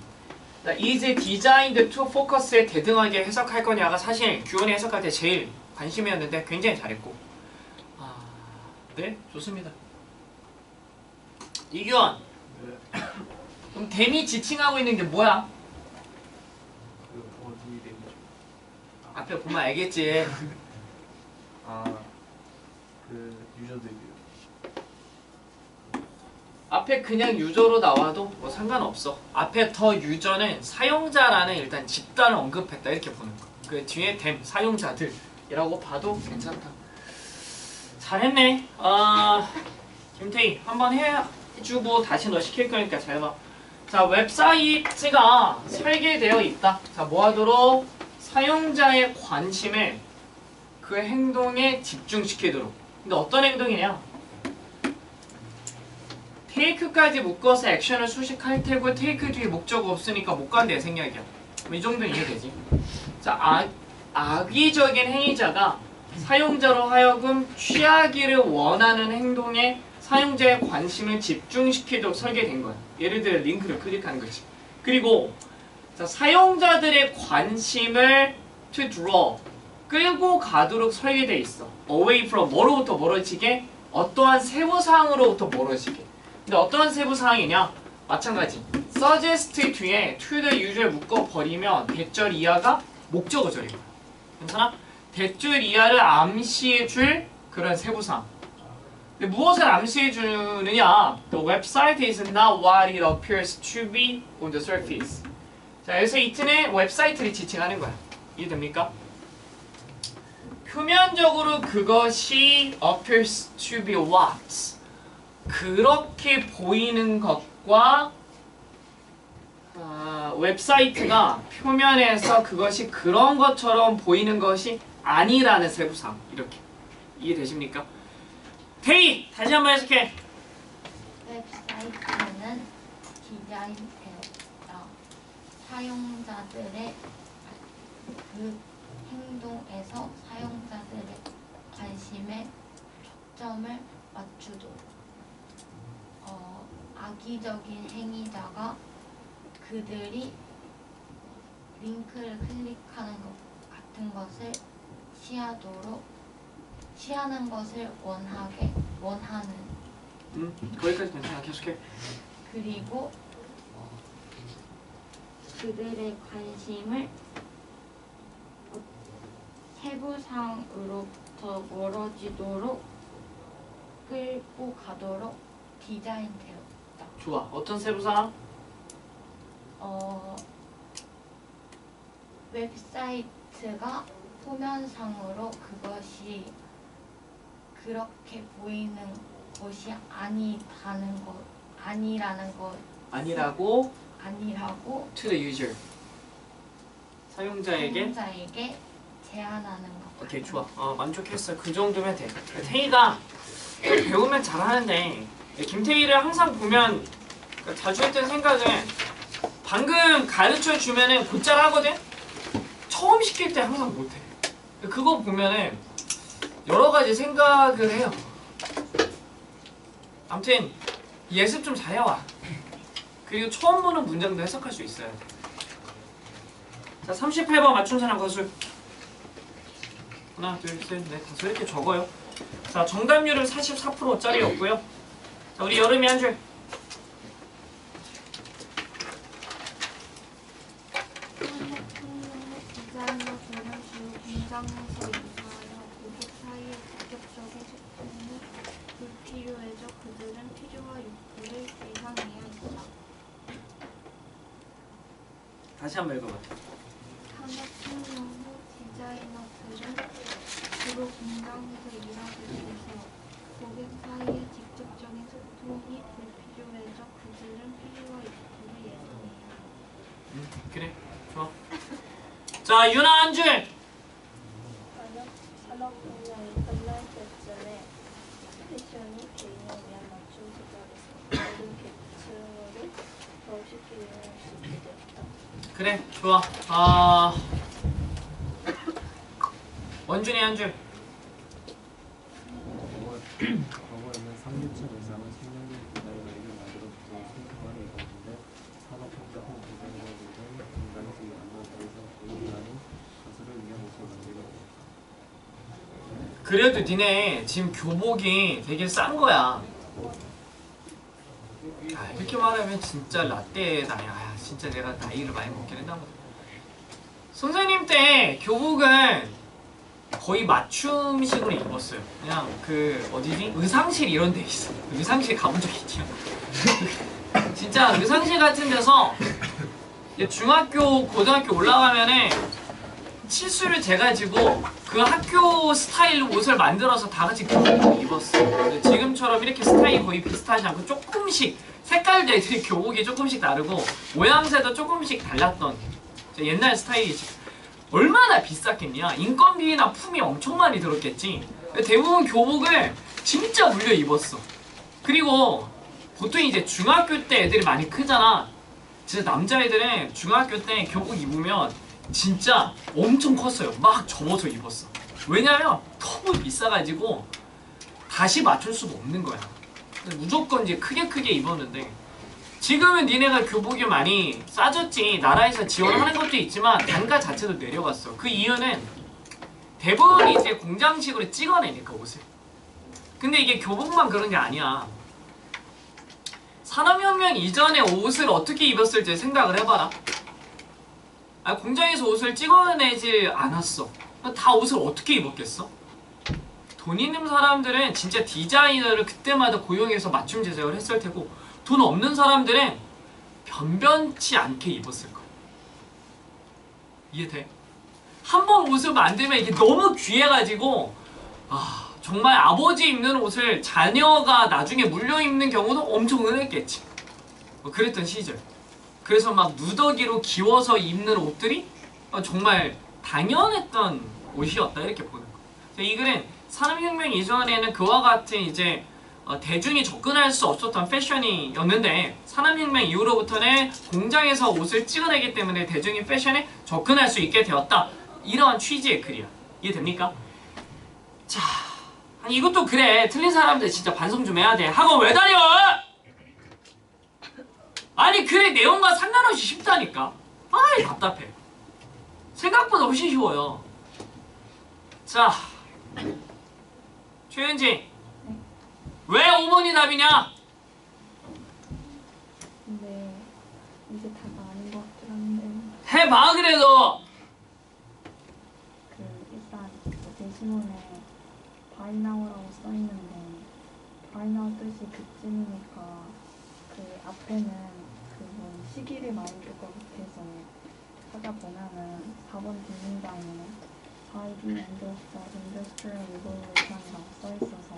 is designed to focus에 대등하게 해석할 거냐가 사실 규현이 해석할 때 제일 관심이었는데 굉장히 잘했고 아, 네 좋습니다 이규현 네, 그럼 댐이 지칭하고 있는 게 뭐야? 앞에 보면 알겠지. 아, 그 유저들이요. 앞에 그냥 유저로 나와도 뭐 상관없어. 앞에 더 유저는 사용자라는 일단 집단을 언급했다 이렇게 보는 거. 그 뒤에 댐 사용자들이라고 봐도 괜찮다. 잘했네. 아 김태희 한번 해주고 다시 너 시킬 거니까 잘 봐. 자 웹사이트가 설계되어 있다. 자 뭐하도록 사용자의 관심을 그 행동에 집중시키도록. 근데 어떤 행동이냐? 테이크까지 묶어서 액션을 수식할 테고 테이크 뒤에 목적 없으니까 못 간대 생략이야. 뭐이 정도는 이해되지? 자, 악, 악의적인 행위자가 사용자로 하여금 취하기를 원하는 행동에 사용자의 관심을 집중시키도록 설계된 거야. 예를 들어 링크를 클릭하는 거지. 그리고 자, 사용자들의 관심을 to draw 끌고 가도록 설계돼 있어. away from 뭐로부터 멀어지게 어떠한 세부 사항으로부터 멀어지게. 근데 어떠한 세부 사항이냐? 마찬가지. suggest 뒤에 to the usual 묶어 버리면 대절 이하가 목적어절인 거야. 괜찮아? 대절 이하를 암시해 줄 그런 세부 사항. 근데 무엇을 암시해 주느냐? The website is not what it appears to be on the surface. 자, 여기서 이트는 웹사이트를 지칭하는 거야. 이해됩니까? 표면적으로 그것이 appears to be what? 그렇게 보이는 것과 아, 웹사이트가 표면에서 그것이 그런 것처럼 보이는 것이 아니라는 세부사항 이렇게 이해되십니까? 태희 다시 한번 해석해. 웹사이트는 디자인 되었다. 사용자들의 그 행동에서 사용자들의 관심에 초점을 맞추도록 어, 악의적인 행위자가 그들이 링크를 클릭하는 것 같은 것을 시하도록 시하는 것을 원하게 원하는 음, 거기까지 괜찮아. 계속해. 그리고 그들의 관심을 세부상으로부터 멀어지도록 끌고 가도록 디자인되었다. 좋아. 어떤 세부사항? 어, 웹사이트가 표면상으로 그것이 그렇게 보이는 것이 아니다는 것 아니라는 것 아니라고 아니라고 to the user. 사용자에게 사용자에게 제안하는 것. 오케이 좋아 어, 만족했어 그 정도면 돼 태희가 배우면 잘하는데 김태희를 항상 보면 그러니까 자주 했던 생각은 방금 가르쳐 주면은 곧잘 하거든? 처음 시킬 때 항상 못해. 그거 보면은 여러 가지 생각을 해요. 아무튼 예습 좀 잘해와. 그리고 처음 보는 문장도 해석할 수 있어야 돼자 38번 맞춘 사람 거술. 하나, 둘, 셋, 넷, 다섯. 이렇게 적어요. 자, 정답률은 44%짜리였고요. 자, 우리 여름이 한 줄. 디자이너들은 주로 공장에서 이사하여 고객 사이의 직접적인 소통이 불필요해져 그들은 필요와 욕구를 예상해야 한다. 다시 한번 읽어봐. 한 같은 경우 디자이너들은 주로 공장에서 일하기 위해서 고객 사이의 직접적인 소통이 불필요해져 그들은 필요와 욕구를 예상해야 한다. 음, 그래, 좋아. 자, 유나 한 줄. 산업, 산업 분야의 끝날 때쯤에 패션이 개인을 위한 맞춤 제작에서 모든 계층을 더 쉽게 이용할 수 있게 되었다. 그래, 좋아. 아, 원준이 한 줄. 과거에는 3류차 이상은 식량을 기다려내게 만들어주던 생각만이 이루어진데 산업 복잡한 구조를 등 인간이 만나 더 이상 고민하는 가수를 위한 옷을 만들게 되었다. 그래도 니네 지금 교복이 되게 싼 거야. 아, 이렇게 말하면 진짜 라떼다. 야, 진짜 내가 나이를 많이 먹긴 했나 보다. 선생님 때 교복은 거의 맞춤식으로 입었어요. 그냥 그 어디지? 의상실 이런 데 있어. 의상실 가본 적 있죠? 진짜 의상실 같은 데서 중학교, 고등학교 올라가면은 치수를 재가지고 그 학교 스타일로 옷을 만들어서 다 같이 교복을 입었어. 지금처럼 이렇게 스타일이 거의 비슷하지 않고 조금씩 색깔도 애들이 교복이 조금씩 다르고 모양새도 조금씩 달랐던 옛날 스타일이지. 얼마나 비쌌겠냐? 인건비나 품이 엄청 많이 들었겠지. 대부분 교복을 진짜 물려 입었어. 그리고 보통 이제 중학교 때 애들이 많이 크잖아. 진짜 남자애들은 중학교 때 교복 입으면 진짜 엄청 컸어요. 막 접어서 입었어. 왜냐면 너무 비싸가지고 다시 맞출 수가 없는 거야. 무조건 이제 크게 크게 입었는데 지금은 니네가 교복이 많이 싸졌지. 나라에서 지원하는 것도 있지만 단가 자체도 내려갔어. 그 이유는 대부분 이제 공장식으로 찍어내니까 옷을. 근데 이게 교복만 그런 게 아니야. 산업혁명 이전에 옷을 어떻게 입었을지 생각을 해봐라. 아, 공장에서 옷을 찍어내지 않았어. 다 옷을 어떻게 입었겠어? 돈 있는 사람들은 진짜 디자이너를 그때마다 고용해서 맞춤 제작을 했을 테고 돈 없는 사람들은 변변치 않게 입었을 거야. 이해돼? 한번 옷을 만들면 이게 너무 귀해가지고 아 정말 아버지 입는 옷을 자녀가 나중에 물려 입는 경우도 엄청 흔했겠지. 뭐 그랬던 시절. 그래서 막 누더기로 기워서 입는 옷들이 어, 정말 당연했던 옷이었다 이렇게 보는 거. 이 글은 산업혁명 이전에는 그와 같은 이제 어, 대중이 접근할 수 없었던 패션이었는데 산업혁명 이후로부터는 공장에서 옷을 찍어내기 때문에 대중이 패션에 접근할 수 있게 되었다. 이러한 취지의 글이야. 이해됩니까? 자, 아니 이것도 그래. 틀린 사람들 진짜 반성 좀 해야 돼. 학원 왜 다녀? 아니 글의 내용과 상관없이 쉽다니까. 아이 답답해. 생각보다 훨씬 쉬워요. 자, 최현진. 왜 5번이 답이냐? 근데 이게 다가 아닌 것 같긴 한데 해봐 그래도. 그 일단 제시문에 바이나우라고 써 있는데 바이나우 뜻이 그쯤이니까 그 앞에는 그뭐 시기를 말해줄 것 같아서 찾아보면은 4번 뒷문장에 by the end of the industrial revolution이라고 써 있어서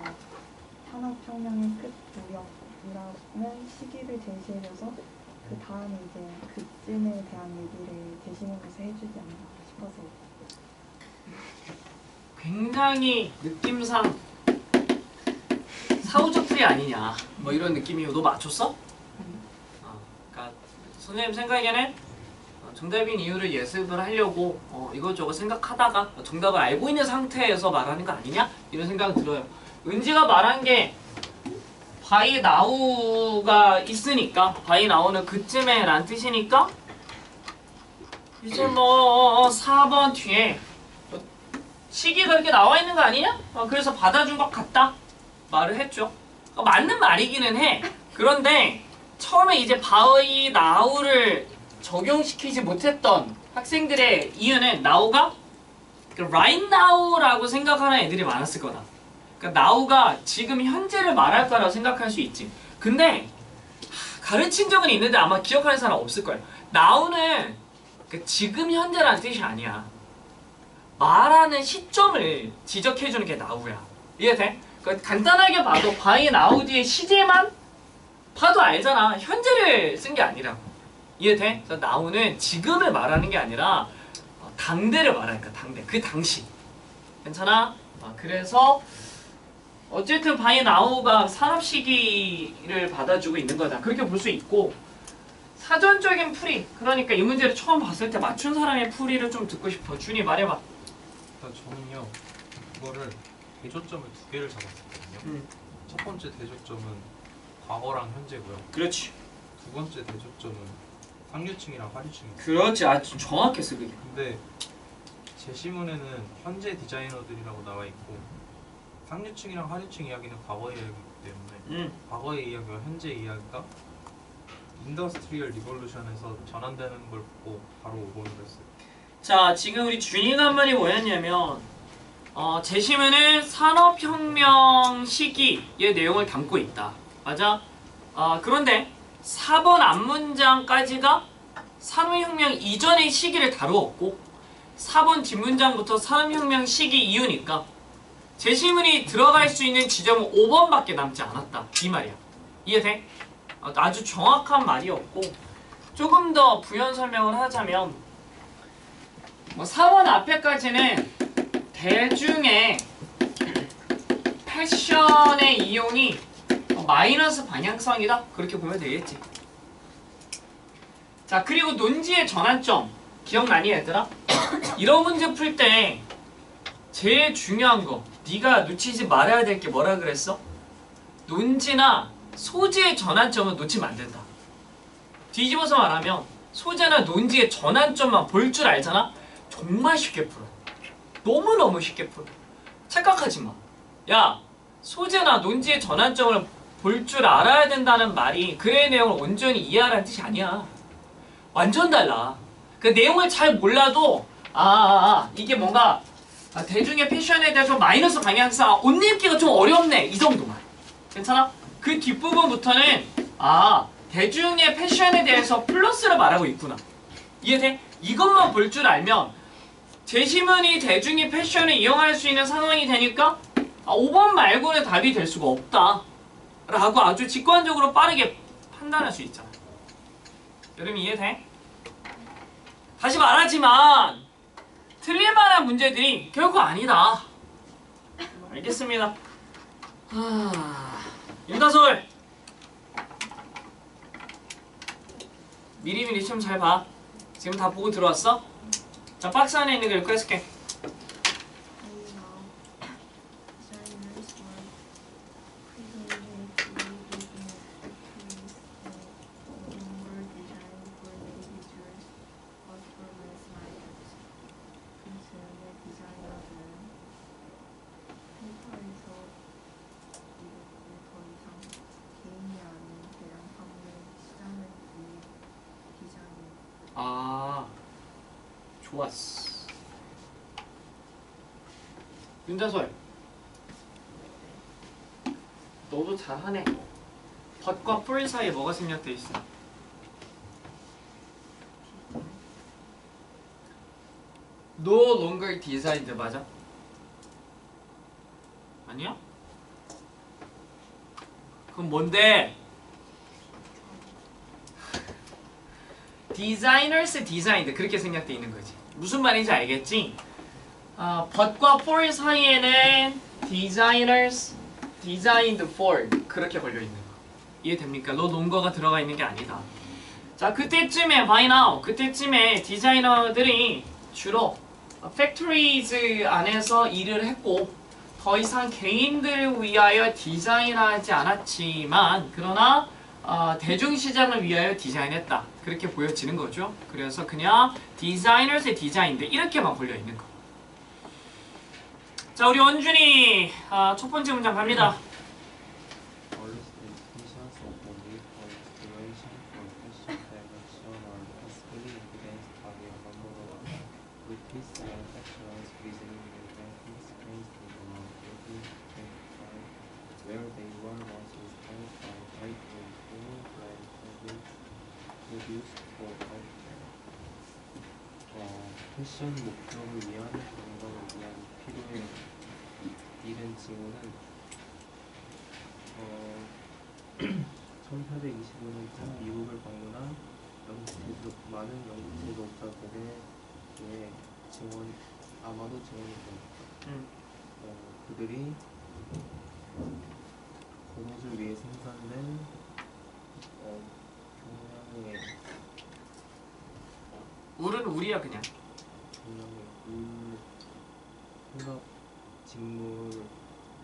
산업혁명의 끝 무렵이라는 시기를 제시해줘서 그 다음에 이제 그쯤에 대한 얘기를 제시문에서 해주지 않나 싶어서. 굉장히 느낌상 사후적 풀이 아니냐. 뭐 이런 느낌이고. 너 맞췄어? 어, 그러니까 선생님 생각에는 어, 정답인 이유를 예습을 하려고 어, 이것저것 생각하다가 정답을 알고 있는 상태에서 말하는 거 아니냐 이런 생각이 들어요. 은지가 말한 게 by now가 있으니까 by now는 그쯤에 란 뜻이니까 이제 뭐 4번 뒤에 시기가 이렇게 나와 있는 거 아니냐? 어, 그래서 받아준 것 같다 말을 했죠. 어, 맞는 말이기는 해. 그런데 처음에 이제 by now를 적용시키지 못했던 학생들의 이유는 now가 그 right now라고 생각하는 애들이 많았을 거다. 그러니까 now가 지금 현재를 말할 거라고 생각할 수 있지. 근데 하, 가르친 적은 있는데 아마 기억하는 사람 없을 거예요. now는 그 지금 현재라는 뜻이 아니야. 말하는 시점을 지적해주는 게 now야. 이해돼? 그 간단하게 봐도 by now 뒤에 시제만 봐도 알잖아. 현재를 쓴 게 아니라고. 이해돼? 그래서 now는 지금을 말하는 게 아니라 어, 당대를 말하니까 당대. 그 당시. 괜찮아? 어, 그래서 어쨌든 by now가 산업 시기를 받아주고 있는 거다. 그렇게 볼 수 있고 사전적인 풀이. 그러니까 이 문제를 처음 봤을 때 맞춘 사람의 풀이를 좀 듣고 싶어. 준이 말해봐. 일단 저는요 그거를 대조점을 두 개를 잡았었거든요. 음. 첫 번째 대조점은 과거랑 현재고요. 그렇지. 두 번째 대조점은 상류층이랑 하류층입니다. 그렇지. 아주 정확했어 그게. 근데 제 시문에는 현재 디자이너들이라고 나와 있고 상류층이랑 하류층 이야기는 과거의 이야기이기 때문에 음. 과거의 이야기와 현재 이야기가 Industrial Revolution에서 전환되는 걸 보고 바로 5번을 했어요. 자, 지금 우리 준이가 한 말이 뭐였냐면 어, 제시문은 산업혁명 시기의 내용을 담고 있다. 맞아? 아, 그런데 4번 앞문장까지가 산업혁명 이전의 시기를 다루었고 4번 뒷문장부터 산업혁명 시기 이후니까 제시문이 들어갈 수 있는 지점은 5번밖에 남지 않았다. 이 말이야. 이해돼? 어, 아주 정확한 말이었고 조금 더 부연 설명을 하자면 뭐 4번 앞에까지는 대중의 패션의 이용이 어, 마이너스 방향성이다 그렇게 보면 되겠지 자 그리고 논지의 전환점 기억나니 얘들아? 이런 문제 풀 때 제일 중요한 거 네가 놓치지 말아야 될 게 뭐라 그랬어? 논지나 소지의 전환점은 놓치면 안 된다 뒤집어서 말하면 소재나 논지의 전환점만 볼 줄 알잖아? 정말 쉽게 풀어. 너무너무 쉽게 풀어. 착각하지 마. 야, 소재나 논지의 전환점을 볼 줄 알아야 된다는 말이 글의 내용을 온전히 이해하라는 뜻이 아니야. 완전 달라. 그 내용을 잘 몰라도 아, 아, 아 이게 뭔가 아, 대중의 패션에 대해서 마이너스 방향상 옷 입기가 좀 어렵네 이 정도만. 괜찮아? 그 뒷부분부터는 아 대중의 패션에 대해서 플러스를 말하고 있구나. 이해돼? 이것만 볼 줄 알면 제시문이 대중이 패션을 이용할 수 있는 상황이 되니까 아, 5번 말고는 답이 될 수가 없다. 라고 아주 직관적으로 빠르게 판단할 수 있잖아. 여러분 이해돼? 다시 말하지만 틀릴 만한 문제들이 결코 아니다. 알겠습니다. 하... 윤다솔 미리미리 좀 잘 봐. 지금 다 보고 들어왔어? 자 박스 안에 있는 거 읽고 해석해. 아 좋았어. 윤다솔 너도 잘하네. 벗과 뿔 사이에 뭐가 생략돼 있어? No longer designed 맞아? 아니야? 그럼 뭔데? designers designed 그렇게 생략돼 있는 거지. 무슨 말인지 알겠지? 아, but과 for 사이에는 designers designed for 그렇게 걸려 있는 거. 이해됩니까? no longer가 들어가 있는 게 아니다. 자, 그때쯤에 by now 그때쯤에 디자이너들이 주로 factories 안에서 일을 했고 더 이상 개인들을 위하여 디자인하지 않았지만 그러나 어, 대중시장을 위하여 디자인했다. 그렇게 보여지는 거죠. 그래서 그냥 디자이너스의 디자인인데 이렇게만 걸려 있는 거. 자, 우리 원준이 아, 첫 번째 문장 갑니다. All limitations of the need for inspiration for fashion direction are possibly evidenced by a number of British manufacturers visiting the Franklin Springs in around 1825, where they were once inspired by lightweight full brand fabrics culture. 어, 패션 목적을 위한 건강을 위한 필요에 이른 징후는 어, 1825년쯤 미국을 방문한 영국제조, 많은 영국 제조업자들에 의해 증언, 아마도 증언이 됩니다. 음. 어, 그들이 겉옷을 위해 생산된 어, 경량의 울은 우리야 그냥. 울,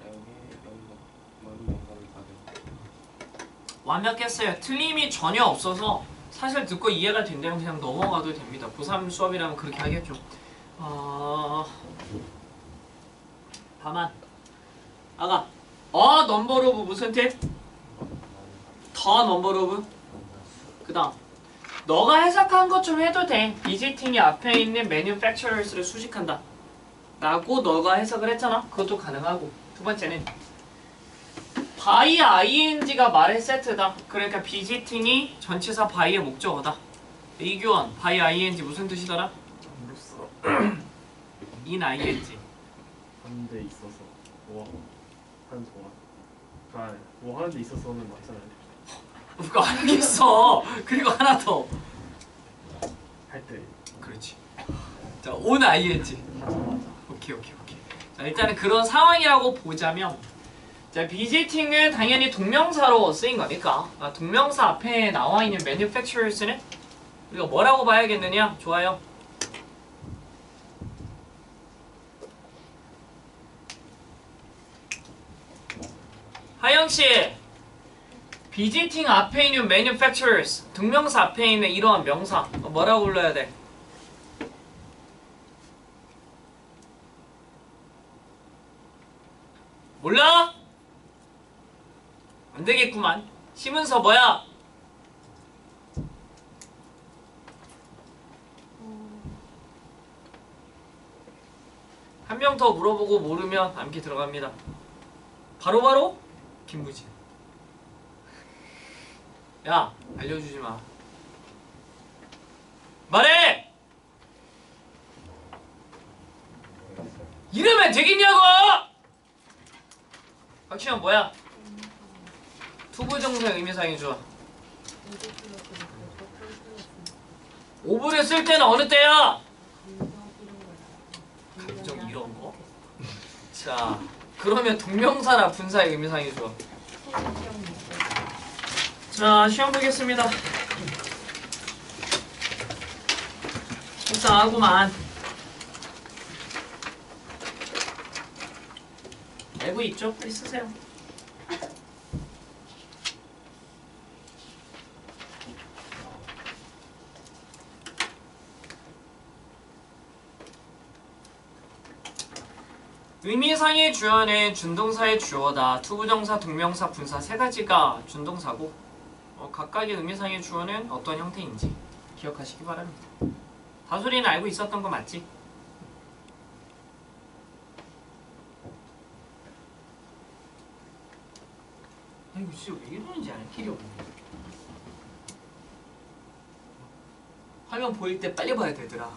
영광, 받은 완벽했어요. 틀림이 전혀 없어서 사실 듣고 이해가 된다면 그냥 넘어가도 됩니다. 고3 수업이라면 그렇게 하겠죠. 어... 다만 아까 a number of 무슨 뜻? the number of 너가 해석한 것좀 해도 돼. visiting이 앞에 있는 manufacturers를 수식한다. 라고 너가 해석을 했잖아. 그것도 가능하고 두 번째는 by ing가 말의 세트다. 그러니까 비지팅이 전치사 by의 목적어다. 이교원 by ing 무슨 뜻이더라? 모르겠어. in ing. 한데 있어서 뭐 하는 동안. 아, 뭐 하는 데 있어서는 맞잖아요. 그거 알겠어. 그리고 하나 더. 할 때. 그렇지. 자, on ing. 오케이 오케이 오케이. 자 일단은 그런 상황이라고 보자면 자 비지팅은 당연히 동명사로 쓰인 거니까 아, 동명사 앞에 나와 있는 manufacturers는 우리가 뭐라고 봐야겠느냐? 좋아요. 하영 씨, 비지팅 앞에 있는 manufacturers 동명사 앞에 있는 이러한 명사 어, 뭐라고 불러야 돼? 몰라? 안 되겠구만. 심은서 뭐야? 한 명 더 물어보고 모르면 암기 들어갑니다. 바로바로 김무진. 야, 알려주지 마. 말해! 이러면 되겠냐고! 박시현 뭐야? 투부정사 의미상의 주어. of를 쓸 때는 어느 때야? 감정 이런 거? 자, 그러면 동명사나 분사의 있어요. 자 시험 보겠습니다. 속상하구만. 알고 있죠? 빨리 쓰세요. 의미상의 주어는 준동사의 주어다. 투부정사, 동명사, 분사 세 가지가 준동사고 어, 각각의 의미상의 주어는 어떤 형태인지 기억하시기 바랍니다. 다솔이는 알고 있었던 거 맞지? 아 이거 진짜 왜 이러는지 알 길이 없네. 화면 보일 때 빨리 봐야 되더라.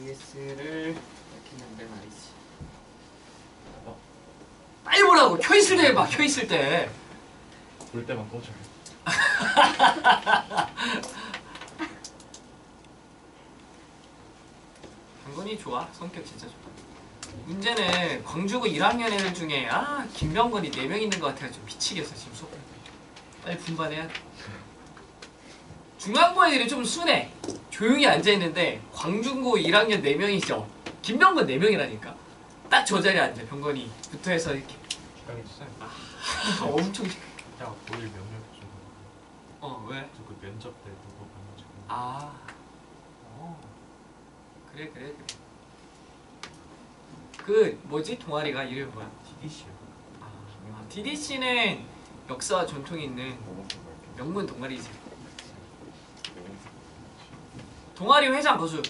AS를 이렇게 했는데 말이지. 빨리 보라고 켜 있을 때 봐. 켜 있을 때. 볼 때만 꺼줘요. 강건이 좋아. 성격 진짜 좋아. 문제는 광주고 1학년 애들 중에 아 김병건이 4명 있는 것 같아서 좀 미치겠어 지금 수업 빨리 분반해야 돼. 중앙고 애들이 좀 순해. 조용히 앉아있는데 광중고 1학년 4명이죠. 김병건 4명이라니까. 딱 저 자리에 앉아 병건이 붙어해서 이렇게 시간이 있어요. 엄청 야, 오일 명령 좀. 어 왜? 저그 면접 때 누구 가가지고. 아 어. 그래 그래 그래 그 뭐지 동아리가 이름이 뭐야? TDC요. 아, DDC는 역사와 전통이 있는 명문 동아리지 동아리 회장 거수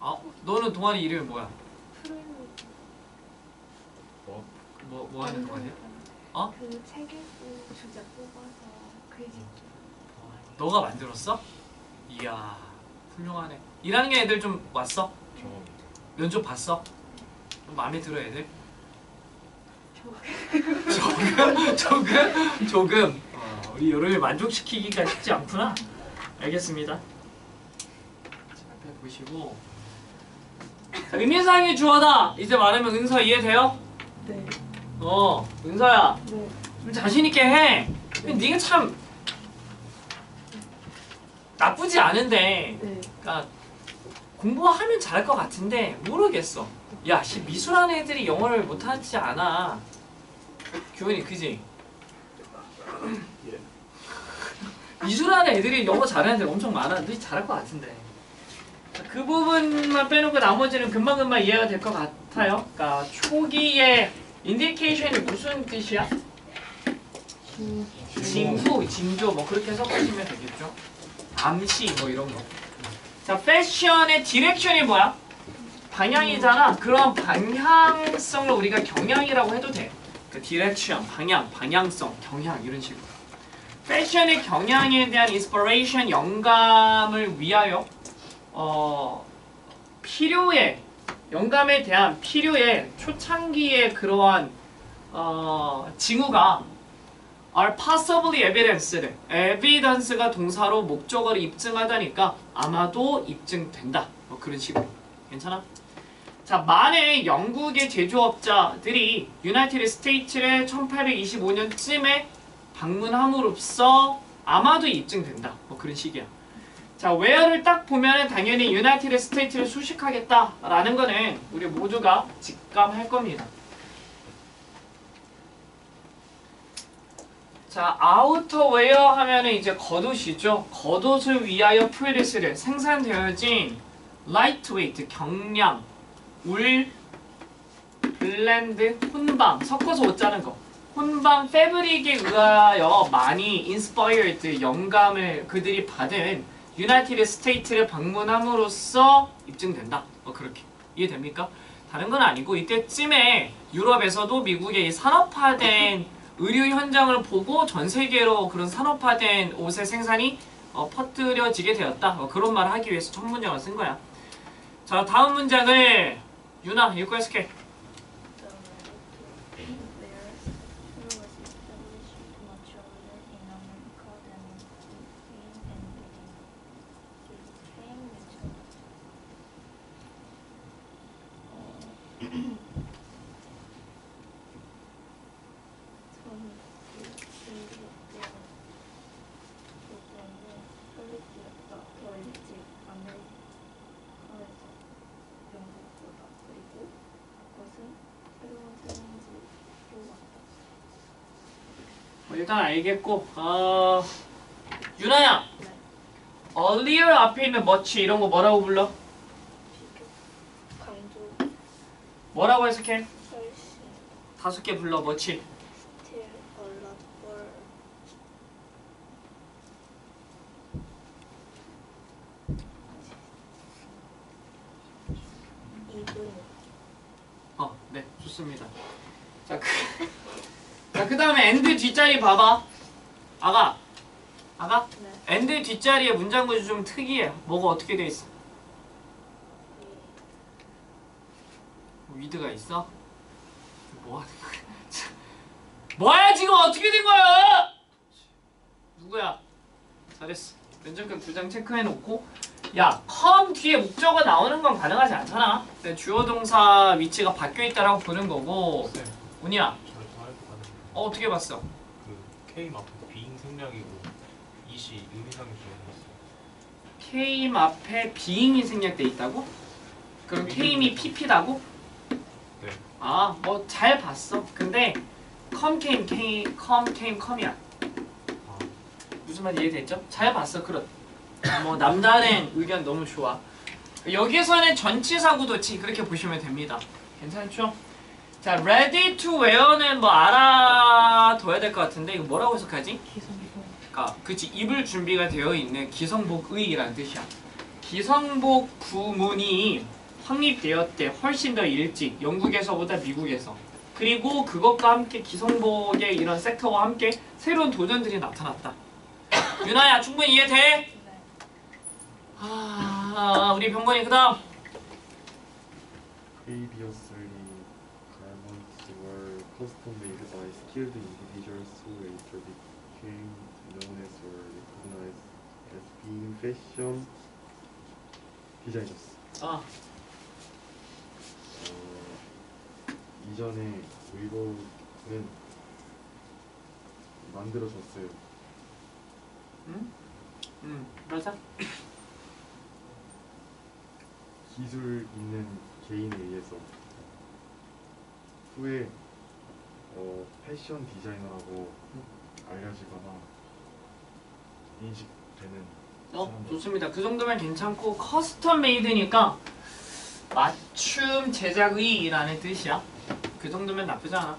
아 너는 동아리 이름이 뭐야? 뭐? 뭐, 뭐 하는 동아리야? 어? 그책 읽고 주제 뽑아서 글 짓기. 너가 만들었어? 이야 훌륭하네 1학년 애들 좀 왔어? 저 면접 봤어? 좀 마음에 들어 애들? 저 조금? 조금? 조금? 어, 우리 여름에 만족시키기가 쉽지 않구나 알겠습니다 자, 앞에 보시고 자, 의미상의 주어다 이제 말하면 은서 이해돼요? 네. 어 은서야 네. 좀 자신 있게 해 근데 네가 참 나쁘지 않은데 네. 그러니까 공부하면 잘할 것 같은데 모르겠어. 야, 씨 미술하는 애들이 영어를 못하지 않아. 교현이 그지? 미술하는 애들이 영어 잘하는 애들 엄청 많아. 너 잘할 것 같은데. 자, 그 부분만 빼놓고 나머지는 금방금방 이해가 될 것 같아요. 그러니까 초기의 인디케이션이 무슨 뜻이야? 징후, 징조 뭐 그렇게 해석하시면 되겠죠. 암시 뭐 이런 거. 자, 패션의 direction이 뭐야? 방향이잖아. 그런 방향성을 우리가 경향이라고 해도 돼. 그 direction, 방향, 방향성, 경향 이런 식으로. 패션의 경향에 대한 inspiration, 영감을 위하여 어 필요에 영감에 대한 필요에 초창기의 그러한 어 징후가 are possibly evidence를 evidence가 동사로 목적어를 입증하다니까 아마도 입증된다. 뭐 그런 식으로. 괜찮아? 자 만에 영국의 제조업자들이 United States를 1825년쯤에 방문함으로써 아마도 입증된다. 뭐 그런 식이야 자 where를 딱 보면은 당연히 United States를 수식하겠다라는 거는 우리 모두가 직감할 겁니다 자, outerwear 하면은 이제 겉옷이죠. 겉옷을 위하여 프리스를 생산되어진 lightweight, 경량, 울, blend, 혼방, 섞어서 옷 짜는 거. 혼방 fabric에 의하여 많이 inspired 영감을 그들이 받은 United States를 방문함으로써 입증된다. 뭐 그렇게 이해됩니까? 다른 건 아니고 이때쯤에 유럽에서도 미국의 이 산업화된 의류 현장을 보고 전 세계로 그런 산업화된 옷의 생산이 어, 퍼뜨려지게 되었다. 어, 그런 말을 하기 위해서 첫 문장을 쓴 거야. 자, 다음 문장을 유나 읽고 해석해. The There, was established much older in America than in Spain and Britain. Spain, which 일단 알겠고 어 유나야 네. earlier 앞에 있는 much 이런 거 뭐라고 불러? 강조 뭐라고 해석해? 훨씬 다섯 개 불러 much till a lot more 이분 어, 네, 좋습니다. 자, 그, 자, 그 다음에 and 뒷자리 봐봐. 아가, 아가, 네. and 뒷자리에 문장 구조 좀 특이해. 뭐가 어떻게 돼 있어? 뭐 위드가 있어? 뭐 하는 거야? 참. 뭐야 지금 어떻게 된 거야? 누구야? 잘했어. 면접관 두장 체크해 놓고 야, come 뒤에 목적어 나오는 건 가능하지 않잖아. 주어 동사 위치가 바뀌어 있다라고 보는 거고. 쌤, 운이야, 어, 어떻게 봤어? 그 K 앞에 비잉 생략이고 이시 의미상의 주어였어요. came 앞에 being이 생략돼 있다고? 그럼 came이 PP라고? 네. 아, 뭐 잘 봤어. 근데 컴 케임 K 컴 케임 컴이야. 아, 무슨 말 이해됐죠? 잘 봤어, 그렇. 뭐 남다른 의견 너무 좋아. 여기서는 전치사구도치 그렇게 보시면 됩니다. 괜찮죠? 자, ready to wear는 뭐 알아둬야 될 것 같은데 이거 뭐라고 해석하지? 그러니까 그치 입을 준비가 되어 있는 기성복의라는 뜻이야. 기성복 구문이 확립되었대 훨씬 더 일찍 영국에서보다 미국에서 그리고 그것과 함께 기성복의 이런 섹터와 함께 새로운 도전들이 나타났다. 유나야 충분히 이해돼? 네. 아 우리 병건이 그 다음 Previously, garments were custom made by skilled individuals who later became known as or recognized as being fashion designers. 아 어, 이전에 의복은 만들어졌어요. 음, 맞아. 기술 있는 개인에 의해서 후에 어, 패션 디자이너라고 알려지거나 인식되는 어. 좋습니다. 그 정도면 괜찮고 custom made니까 맞춤 제작의라는 뜻이야. 그 정도면 나쁘지 않아.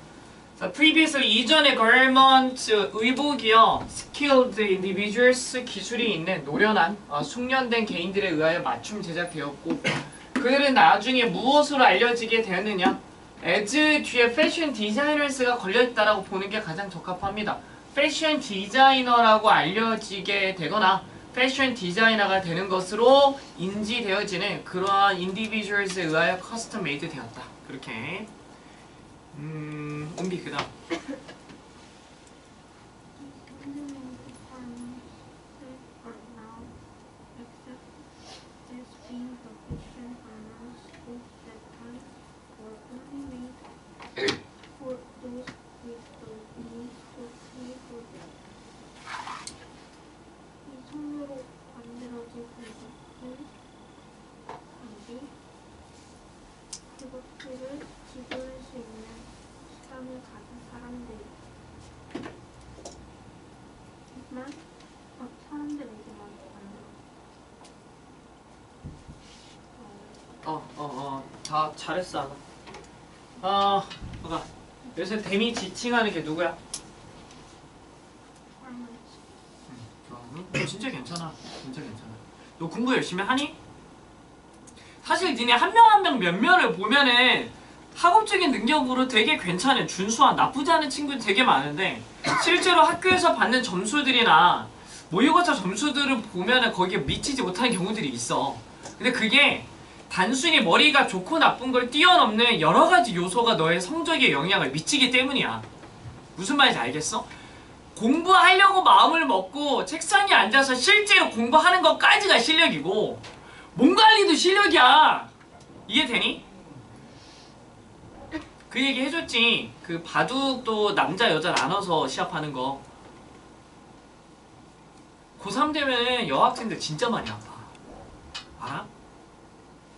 자, previously 이전에 garment 의복이요 skilled individuals 기술이 있는 노련한 어, 숙련된 개인들에 의하여 맞춤 제작되었고 그들은 나중에 무엇으로 알려지게 되었느냐? As 뒤에 fashion designers가 걸려있다라고 보는 게 가장 적합합니다. 패션 디자이너라고 알려지게 되거나 패션 디자이너가 되는 것으로 인지되어지는 그러한 individuals에 의하여 custom made 되었다. 그렇게 음, 온비 그다음 for those with the means to pay for them. 이 손으로 만들어진 의복은 단지 그것들을 지불할 수 있는 시간을 가진 사람들이 만 어, 사람들에게만 만들어. 어, 어, 어, 어, 다 잘했어, 아가. 아, 아가. 요새 데미 지칭하는 게 누구야? 어, 응? 진짜 괜찮아. 진짜 괜찮아. 너 공부 열심히 하니? 사실 니네 한 명 한 명몇 면을 보면은 학업적인 능력으로 되게 괜찮은 준수한 나쁘지 않은 친구들 되게 많은데 실제로 학교에서 받는 점수들이나 모의고사 점수들을 보면은 거기에 미치지 못하는 경우들이 있어. 근데 그게 단순히 머리가 좋고 나쁜 걸 뛰어넘는 여러 가지 요소가 너의 성적에 영향을 미치기 때문이야. 무슨 말인지 알겠어? 공부하려고 마음을 먹고 책상에 앉아서 실제로 공부하는 것까지가 실력이고 몸 관리도 실력이야. 이해되니? 그 얘기 해줬지. 그 바둑도 남자 여자 나눠서 시합하는 거. 고3 되면 여학생들 진짜 많이 아파. 알아?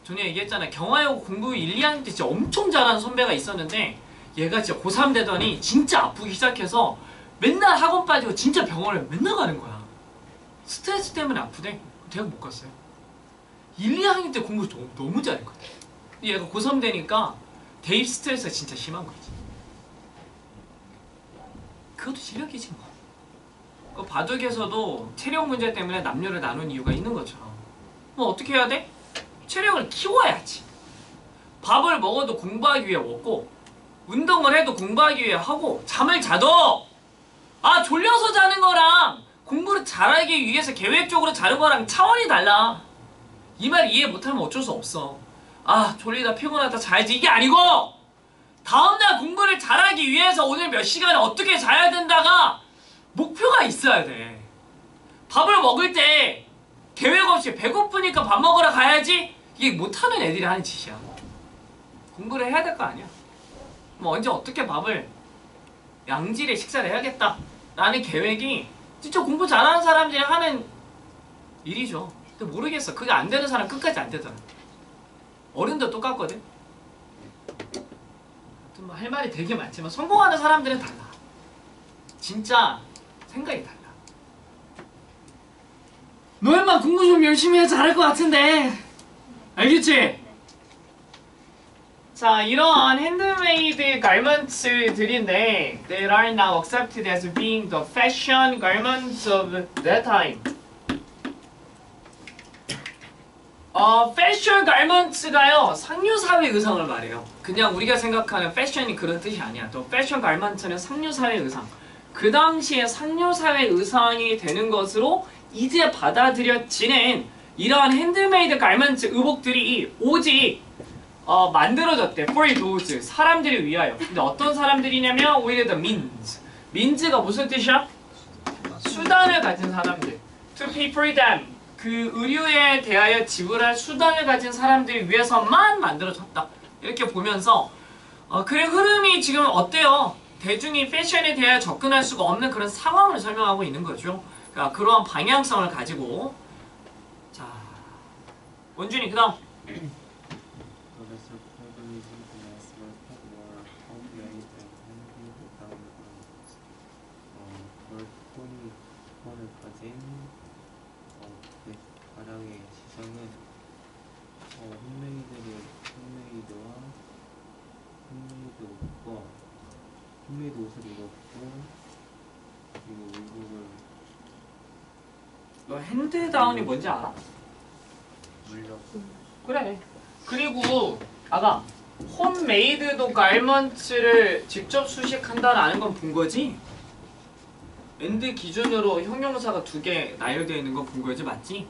전에 얘기했잖아. 경화여고 공부 1, 2학년 때 진짜 엄청 잘하는 선배가 있었는데 얘가 진짜 고3 되더니 진짜 아프기 시작해서 맨날 학원 빠지고 진짜 병원에 맨날 가는 거야. 스트레스 때문에 아프대. 대학 못 갔어요. 1, 2학년 때 공부 너무, 너무 잘했거든. 얘가 고3 되니까 대입 스트레스가 진짜 심한 거지. 그것도 실력이지 뭐. 그 바둑에서도 체력 문제 때문에 남녀를 나눈 이유가 있는 것처럼. 뭐 어떻게 해야 돼? 체력을 키워야지. 밥을 먹어도 공부하기 위해 먹고 운동을 해도 공부하기 위해 하고 잠을 자도 아 졸려서 자는 거랑 공부를 잘하기 위해서 계획적으로 자는 거랑 차원이 달라. 이 말 이해 못하면 어쩔 수 없어. 아 졸리다 피곤하다 자야지 이게 아니고 다음날 공부를 잘하기 위해서 오늘 몇 시간을 어떻게 자야 된다가 목표가 있어야 돼. 밥을 먹을 때 계획 없이 배고프니까 밥 먹으러 가야지 이게 못하는 애들이 하는 짓이야. 공부를 해야 될 거 아니야. 뭐 언제 어떻게 밥을 양질의 식사를 해야겠다 라는 계획이 진짜 공부 잘하는 사람들이 하는 일이죠. 근데 모르겠어. 그게 안 되는 사람 끝까지 안 되더라. 어른도 똑같거든. 하여튼 뭐 할 말이 되게 많지만 성공하는 사람들은 달라. 진짜 생각이 달라. 너희만 공부 좀 열심히 해 잘할 것 같은데. 알겠지? 자, 이러한 handmade garments들인데 that are now accepted as being the fashion garments of that time. 어, fashion garments가요 상류 사회 의상을 말해요. 그냥 우리가 생각하는 패션이 그런 뜻이 아니야. 또 fashion garments는 상류 사회 의상. 그 당시에 상류 사회 의상이 되는 것으로 이제 받아들여지는 이러한 handmade garments 의복들이 오직 어, 만들어졌대. for those 사람들을 위하여. 근데 어떤 사람들이냐면 오히려 the means. means가 무슨 뜻이야? 수단을 가진 사람들. To pay for them. 그 의류에 대하여 지불할 수단을 가진 사람들을 위해서만 만들어졌다. 이렇게 보면서 어, 그 흐름이 지금 어때요? 대중이 패션에 대하여 접근할 수가 없는 그런 상황을 설명하고 있는 거죠. 그러니까 그러한 방향성을 가지고 자 원준이 그다음 어, homemade를 homemade와 homemade 옷과 홈메이드 옷을 입었고 그리고 의복을 너 hand down이 뭔지 알아? 물려 그래. 그리고 아가 homemade도 garments를 직접 수식한다라는 건 본 거지? and 기준으로 형용사가 두 개 나열되어 있는 건 본 거지 맞지?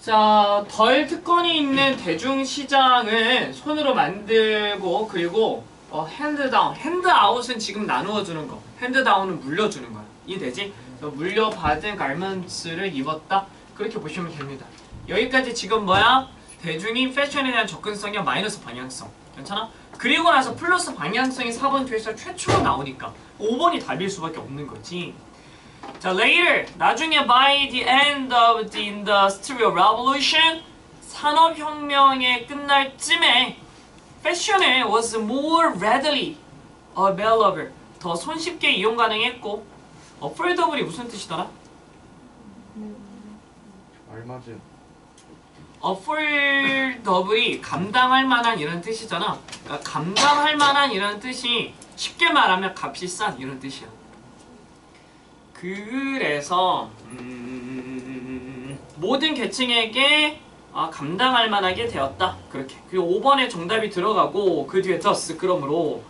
자, 덜 특권이 있는 대중시장은 손으로 만들고 그리고 어, 핸드다운, 핸드아웃은 지금 나누어주는 거 핸드다운은 물려주는 거야 이해되지? 물려받은 garments를 입었다 그렇게 보시면 됩니다 여기까지 지금 뭐야? 대중이 패션에 대한 접근성이 마이너스 방향성 괜찮아? 그리고 나서 플러스 방향성이 4번 뒤에서 최초로 나오니까 5번이 답일 수밖에 없는 거지 자, later 나중에 by the end of the industrial revolution 산업혁명의 끝날 쯤에 패션에 was more readily available 더 손쉽게 이용 가능했고 affordable이 무슨 뜻이더라? Affordable이 감당할 만한 이런 뜻이잖아. 그러니까 감당할 만한 이런 뜻이 쉽게 말하면 값이 싼 이런 뜻이야. 그래서 음, 모든 계층에게 아, 감당할 만하게 되었다. 그렇게. 그리고 5번에 정답이 들어가고 그 뒤에 thus 그러므로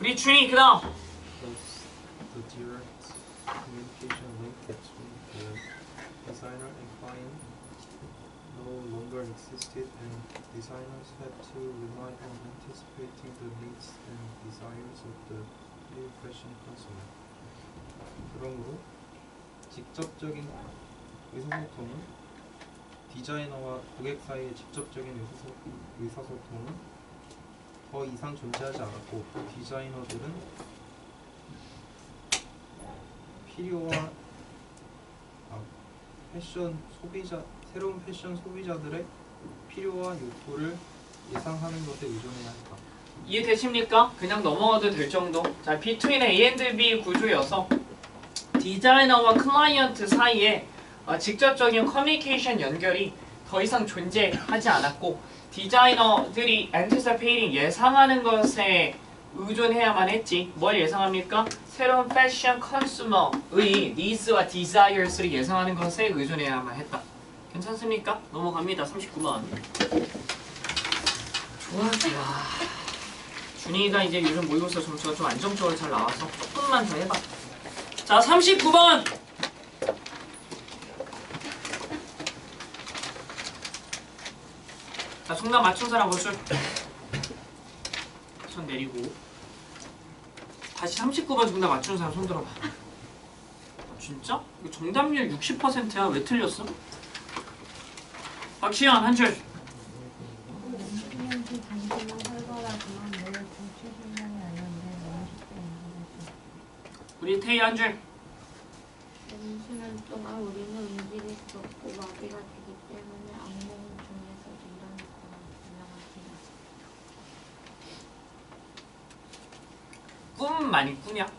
우리 준이 그다음 Thus, the direct communication link between the designer and client no longer existed, and designers had to rely on anticipating the needs and desires of the new fashion consumer. 그러므로 직접적인 의사소통은 디자이너와 고객 사이의 직접적인 의사소, 의사소통은 더 이상 존재하지 않았고 디자이너들은 필요한 아, 패션 소비자 새로운 패션 소비자들의 필요와 욕구를 예상하는 것에 의존해야 한다. 이해되십니까? 그냥 넘어가도 될 정도. 자, between A and B 구조여서 디자이너와 클라이언트 사이에 어, 직접적인 커뮤니케이션 연결이 더 이상 존재하지 않았고 디자이너들이 anticipating 예상하는 것에 의존해야만 했지. 뭘 예상합니까? 새로운 패션 컨슈머의 nids와 desires를 예상하는 것에 의존해야만 했다. 괜찮습니까? 넘어갑니다. 39번. 좋아 좋아. 준이가 이제 요즘 모의고사 점수가 좀 안정적으로 잘 나와서 조금만 더 해봐. 자, 39번. 자, 정답 맞춘 사람 볼수 손 내리고. 다시 39번 정답 맞춘 사람 손 들어봐. 아, 진짜? 이거 정답률 60%야. 왜 틀렸어? 박시현 한 줄. 렌즈면서 당신은 활발하지만 매일 정치 신경이 아니었는데 너무 쉽게 움직였어. 우리 태희 한 줄. 수면 동안 우리는 움직일 수 없고 마비가 되기 때문에 악몽 중에서도 일어났구나 유명합니다. 꿈 많이 꾸냐?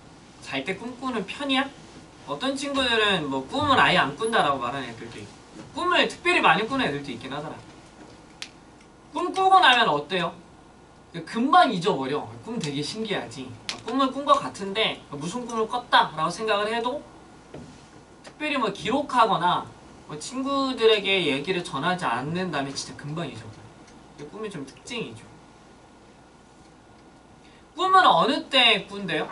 잘 때 꿈꾸는 편이야? 어떤 친구들은 뭐 꿈을 아예 안 꾼다라고 말하는 애들도 있고 꿈을 특별히 많이 꾸는 애들도 있긴 하더라 꿈 꾸고 나면 어때요? 금방 잊어버려 꿈 되게 신기하지 꿈을 꾼 것 같은데 무슨 꿈을 꿨다 라고 생각을 해도 특별히 뭐 기록하거나 뭐 친구들에게 얘기를 전하지 않는다면 진짜 금방 잊어버려 꿈이 좀 특징이죠 꿈은 어느 때 꾼대요?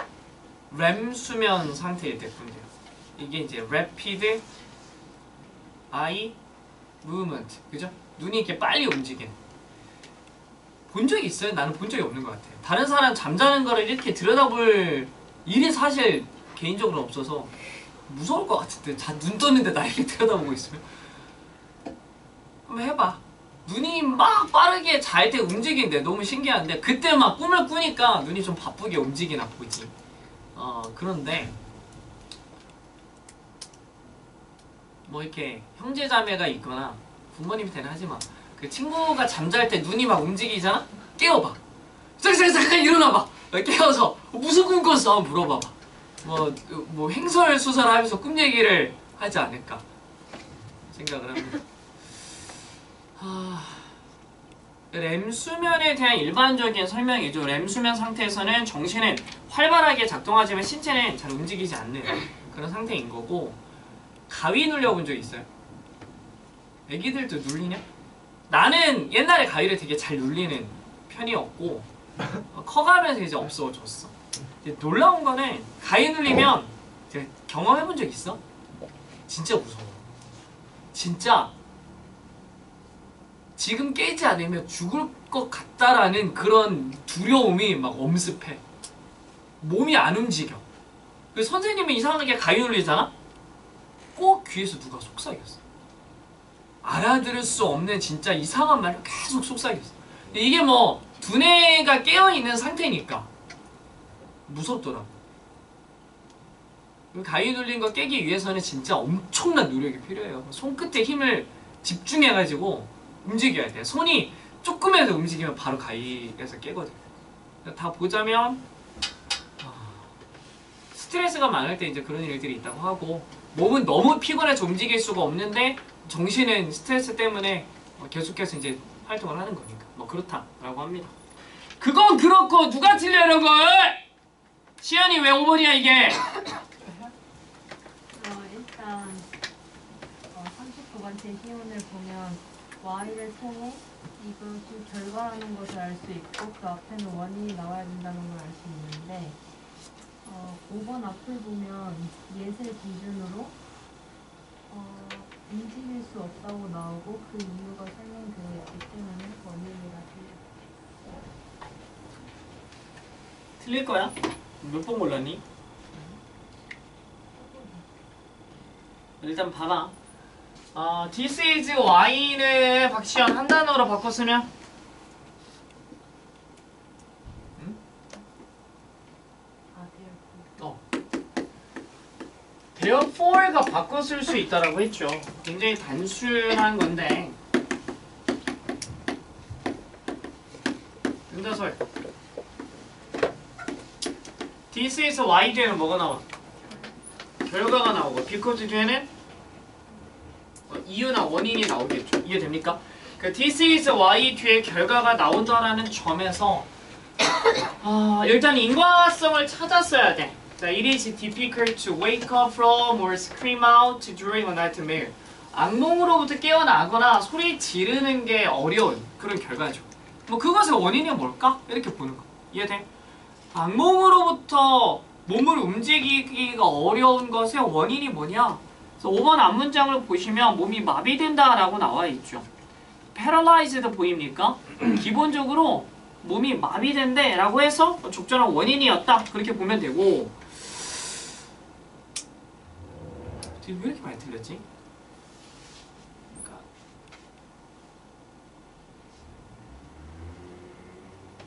렘 수면 상태일 때 꾼대요. 이게 이제 rapid eye movement, 그죠? 눈이 이렇게 빨리 움직이는. 본 적이 있어요? 나는 본 적이 없는 것 같아요. 다른 사람 잠자는 거를 이렇게 들여다볼 일이 사실 개인적으로 없어서 무서울 것 같은데 자, 눈 떴는데 나 이렇게 들여다보고 있으면 한번 해봐. 눈이 막 빠르게 잘 때 움직이는데 너무 신기한데 그때 막 꿈을 꾸니까 눈이 좀 바쁘게 움직이나 보지. 어 그런데 뭐 이렇게 형제 자매가 있거나 부모님한테는 하지 마. 그 친구가 잠잘 때 눈이 막 움직이잖아. 깨워봐. 잠깐 일어나봐. 깨워서 무슨 꿈 꿨어? 물어봐봐. 뭐 뭐 행설수설 하면서 꿈 얘기를 하지 않을까 생각을 합니다. 하... 렘 수면에 대한 일반적인 설명이죠. 렘 수면 상태에서는 정신은 활발하게 작동하지만 신체는 잘 움직이지 않는 그런 상태인 거고 가위 눌려본 적 있어요? 애기들도 눌리냐? 나는 옛날에 가위를 되게 잘 눌리는 편이었고 어, 커가면서 이제 없어졌어. 이제 놀라운 거는 가위 눌리면 제가 경험해본 적 있어? 진짜 무서워. 진짜 지금 깨지 않으면 죽을 것 같다라는 그런 두려움이 막 엄습해. 몸이 안 움직여. 그 선생님이 이상하게 가위 눌리잖아? 꼭 귀에서 누가 속삭였어. 알아들을 수 없는 진짜 이상한 말을 계속 속삭였어. 이게 뭐 두뇌가 깨어있는 상태니까 무섭더라고. 가위 눌린 거 깨기 위해서는 진짜 엄청난 노력이 필요해요. 손끝에 힘을 집중해가지고 움직여야 돼. 손이 조금이라도 움직이면 바로 가위에서 깨거든. 다 보자면 아, 스트레스가 많을 때 이제 그런 일들이 있다고 하고 몸은 너무 피곤해서 움직일 수가 없는데 정신은 스트레스 때문에 어, 계속해서 이제 활동을 하는 거니까 뭐 그렇다라고 합니다. 그건 그렇고 누가 틀려는 걸? 시연이 왜 5번이야 이게? 어, 일단 어, 39번째 시온을 보면 Y를 통해 이것이 결과라는 것을 알 수 있고 그 앞에는 원인이 나와야 된다는 걸 알 수 있는데 어, 5번 앞을 보면 예를 기준으로 어, 움직일 수 없다고 나오고 그 이유가 설명되어 있기 때문에 원인이라 틀렸어요. 틀릴 거야? 몇번 몰랐니? 일단 봐봐. 어, this is y는 박시현 한 단어로 바꿨으면 아, 되었고. 어. Therefore가 바꿔 쓸 수 있다라고 했죠. 굉장히 단순한 건데 근자설 this에서 y 뒤에는 뭐가 나와? 결과가 나오고 because 뒤에는 어, 이유나 원인이 나오겠죠. 이해됩니까? 그 this is y 뒤에 결과가 나온다라는 점에서 아, 일단 인과성을 찾았어야 돼. 자, it is difficult to wake up from or scream out during a nightmare. 악몽으로부터 깨어나거나 소리 지르는 게 어려운 그런 결과죠. 뭐 그것의 원인이 뭘까? 이렇게 보는 거. 이해돼? 악몽으로부터 몸을 움직이기가 어려운 것의 원인이 뭐냐? 그래서 5번 앞문장을 보시면 몸이 마비된다라고 나와 있죠. paralyzed 보입니까? 기본적으로 몸이 마비된대 라고 해서 적절한 원인이었다 그렇게 보면 되고 지금 왜 이렇게 많이 틀렸지? 그러니까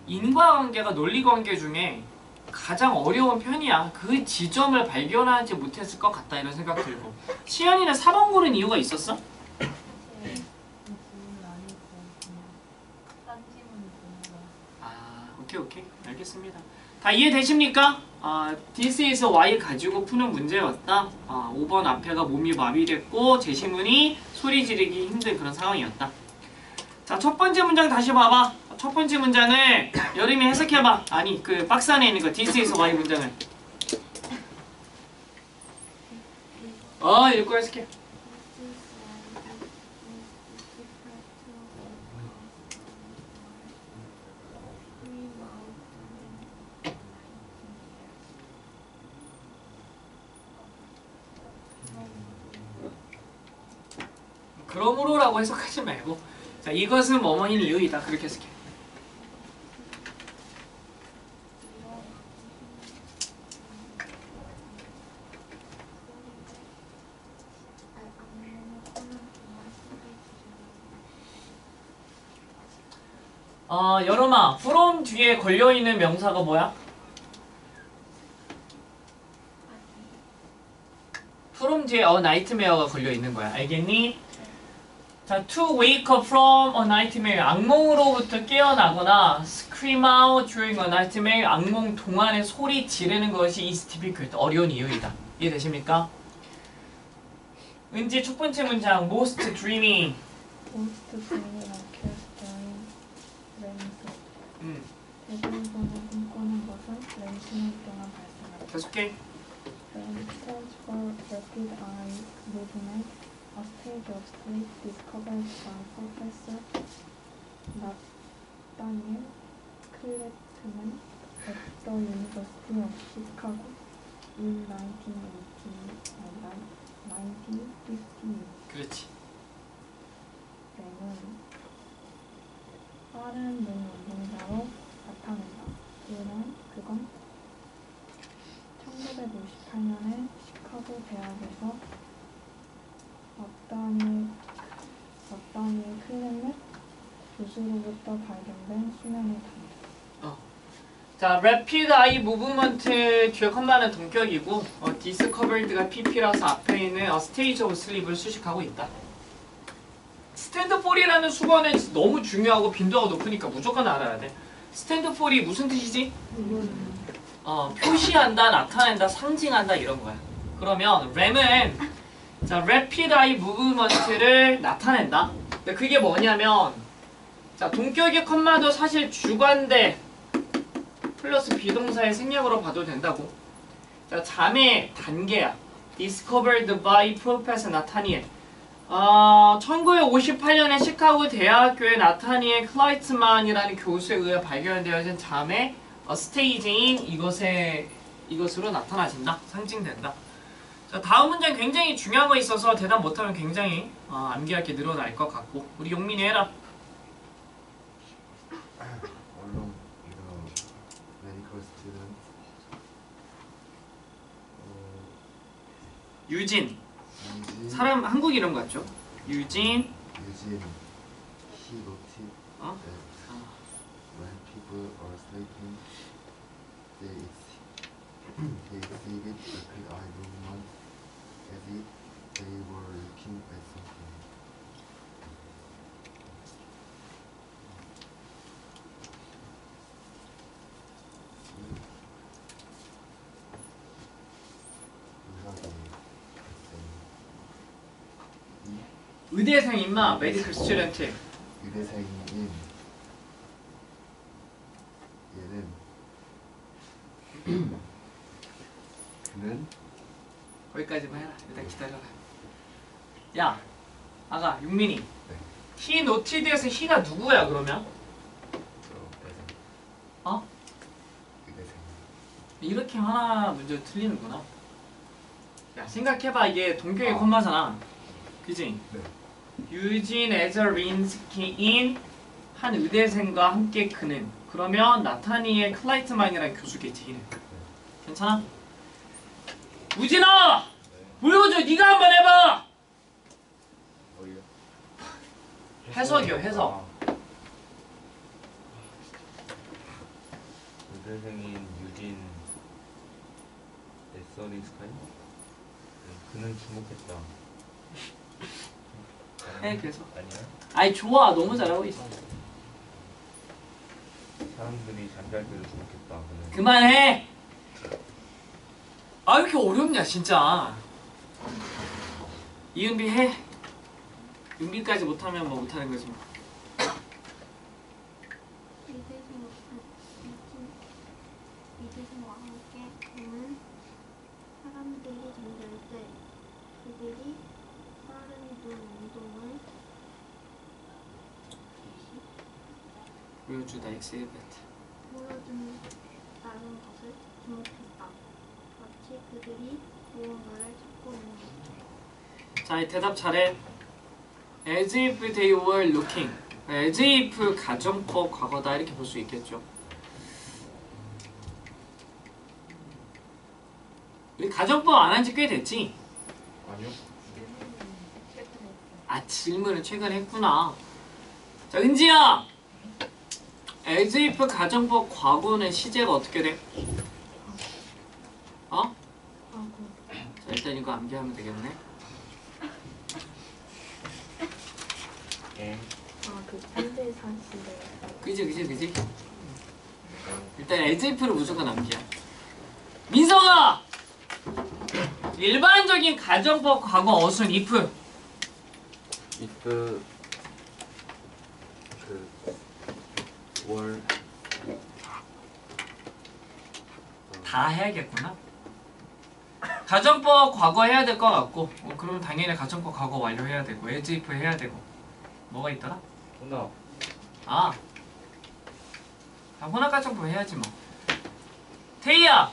인과관계가 논리관계 중에 가장 어려운 편이야 그 지점을 발견하지 못했을 것 같다 이런 생각 들고 시연이는 4번 고른 이유가 있었어? 아, 오케이 오케이 알겠습니다. 다 이해되십니까? 아, is y 가지고 푸는 문제였다. 아, 5번 앞에가 몸이 마비됐고 제시문이 소리 지르기 힘든 그런 상황이었다. 자, 첫 번째 문장 다시 봐봐. 첫 번째 문장을 여름이 해석해봐. 아니, 그 박스 안에 있는 거 is y 문장을. 어, 읽고 해석해. 그러므로라고 해석하지 말고 자 이것은 뭐뭐인 이유이다 그렇게 해석해 어 여름아 from 뒤에 걸려있는 명사가 뭐야? from 뒤에 어 나이트메어가 걸려있는 거야 알겠니? 자, to wake up from a nightmare. 악몽으로부터 깨어나거나 scream out during a nightmare. 악몽 동안에 소리 지르는 것이 is difficult. 어려운 이유이다. 이해되십니까? 은지 첫 번째 문장 most dreamy. Most dreaming occurs during REM sleep. 음, 대부분의 꿈꾸는 것은 REM 수면 동안 발생한다. 계속해. REM stands for Rapid Eye Movement, stage of sleep discovered by Professor Nathaniel Kleffman at the University of Chicago in 1918 and 1950. 그렇지. 램은 빠른 눈 운동자로 나타낸다. 그는 그건 1958년에 시카고 대학에서 막다니 막다니 클레멧 교수로부터 발견된 수면의 단계. 자, rapid eye movement 뒤에 컴마는 동격이고 어, discovered가 pp라서 앞에 있는 a stage of sleep을 수식하고 있다. 스탠드폴이라는 수거는 너무 중요하고 빈도가 높으니까 무조건 알아야 돼. 스탠드폴이 무슨 뜻이지? 어, 표시한다, 나타낸다, 상징한다 이런 거야. 그러면 램은 자, rapid eye movement를 나타낸다. 근데 그게 뭐냐면 자, 동격의 컴마도 사실 주관대 플러스 비동사의 생략으로 봐도 된다고. 자, 잠의 단계야. Discovered by Professor Nathaniel. 어, 1958년에 시카고 대학교의 나타니엘 클라이트만이라는 교수에 의해 발견되어진 잠의 어, 스테이지인 이것의 이것으로 나타나진다. 상징된다. 자, 다음 문제는 굉장히 중요한 거 있어서 대답 못하면 굉장히 어, 암기할 게 늘어날 것 같고 우리 용민이 해라. 얼른 이거 어, 유진. 유진 사람 한국 이름 같죠? 유진. 유진 he noted 어? that when people are sleeping they David, David replied, I do not, as if they were looking at something. 의대생인 마 medical student 의대생인 기다려라 야 아가 윤민이 he noted에서 he가 누구야 그러면? 어? 이렇게 하나 문제 틀리는구나 야 생각해봐 이게 동격의 콤마잖아 그지? 네. 유진 에저린스키 인 한 의대생과 함께 그는 그러면 나타니의 클라이트만이라는 교수겠지 얘는. 괜찮아? 우진아! 보여줘 네가 한번 해봐! 뭐예요? 해석이요 해석 의대생인 유진 에서린 스카이? 네, 그는 주목했다. 해 계속 아니야? 아이 좋아 너무 잘하고 있어 사람들이 잠잘 때도 주목했다. 그는 그만해 아 왜 이렇게 어렵냐 진짜 이은비 해 윤비까지 못하면 뭐 못하는 거지 뭐. 보여주다 엑스베트 보여준다는 것을 주목했다. 마치 그들이 무언가를 찾고. 자, 이 대답 잘해. As if they were looking. As if 가정법 과거다 이렇게 볼 수 있겠죠. 우리 가정법 안 한 지 꽤 됐지? 아니요? 아 질문을 최근에 했구나. 자, 은지야. As if 가정법 과거는 시제가 어떻게 돼? 어? 하고 자, 일단 이거 암기하면 되겠네. 엥. 아그 현재 사실에. 그지 그지 그지? 일단 에즈이프를 무조건 남기야. 민서가 일반적인 가정법 과거 어순 if. If 그월다 해야겠구나 가정법 과거 해야 될 것 같고 어, 그러면 당연히 가정법 과거 완료해야 되고 에즈이프 해야 되고 뭐가 있더라? 혼나. 아, 아 혼합 가정법 해야지 뭐 태희야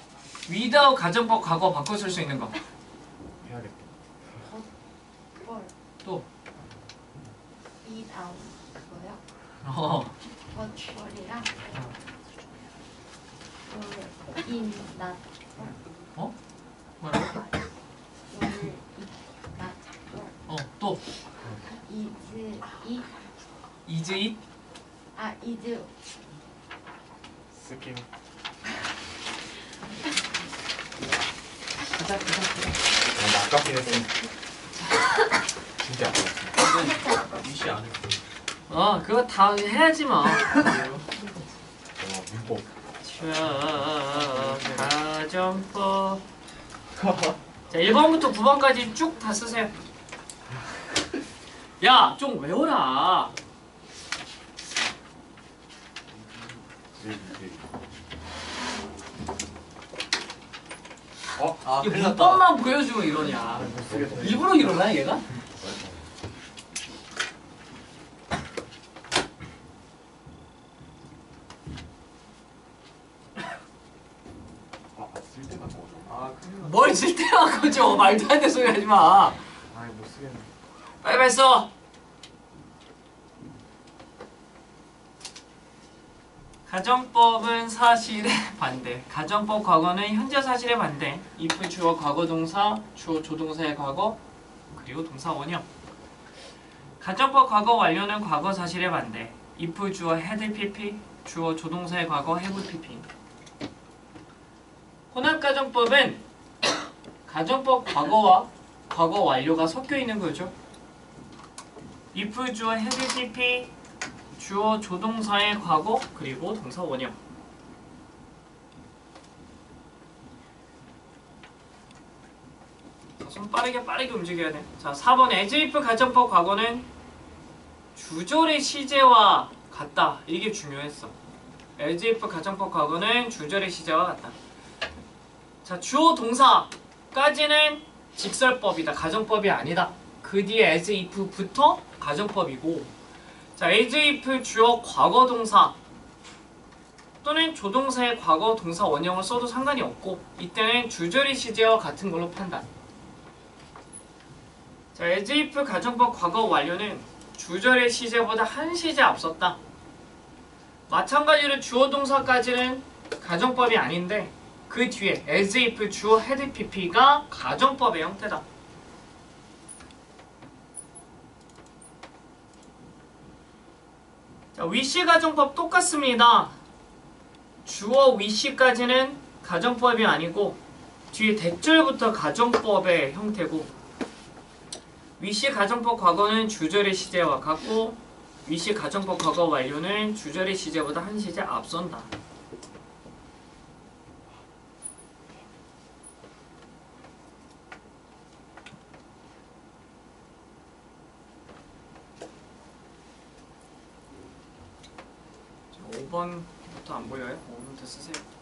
위다우 가정법 과거 바꿔 쓸 수 있는 거 해야겠다. 월. 또. 이 다음 그거요? 어. 월, 월이랑 월, 인, 낮. 어? 뭐라고? 어, 또 이즈, 이, 이즈 잇 아, 이즈, 스킨. 가자 가자 가자 너무 아깝긴 했어. 진짜 아깝다. 위시 안 했어. 어 그거 다 해야지 뭐 어, 문법. 자, 가정법 자 1번부터 9번까지 쭉 다 쓰세요 야 좀 외워라 네, 네. 아 이게 큰일 났다. 문법만 보여주면 이러냐 못 쓰겠다. 일부러 이러나 얘가? 아, 쓸 때만 꺼져. 아 큰일 났다. 뭘 쓸데만 거죠? 말도 안 되는 소리 하지 마. 아, 못 쓰겠네. 빨리 빨리 써. 가정법은 사실의 반대. 가정법 과거는 현재 사실의 반대. if 주어 과거 동사 주어 조동사의 과거 그리고 동사 원형. 가정법 과거 완료는 과거 사실의 반대. if 주어 had pp 주어 조동사의 과거 have pp. 혼합가정법은 가정법 과거와 과거 완료가 섞여 있는 거죠. if 주어 had pp 주어 조동사의 과거 그리고 동사 원형 좀 빠르게 빠르게 움직여야 돼. 자, 4번 as if 가정법 과거는 주절의 시제와 같다. 이게 중요했어. as if 가정법 과거는 주절의 시제와 같다. 자, 주어 동사까지는 직설법이다. 가정법이 아니다. 그 뒤에 as if부터 가정법이고 자, as if 주어 과거 동사 또는 조동사의 과거 동사 원형을 써도 상관이 없고 이때는 주절의 시제와 같은 걸로 판단. 자, as if 가정법 과거 완료는 주절의 시제보다 한 시제 앞섰다. 마찬가지로 주어 동사까지는 가정법이 아닌데 그 뒤에 as if 주어 had pp가 가정법의 형태다. 자, 위시 가정법 똑같습니다. 주어 위시까지는 가정법이 아니고 뒤에 대절부터 가정법의 형태고 위시 가정법 과거는 주절의 시제와 같고 위시 가정법 과거 완료는 주절의 시제보다 한 시제 앞선다. 자, 5번부터 안 보여요? 5번부터 쓰세요.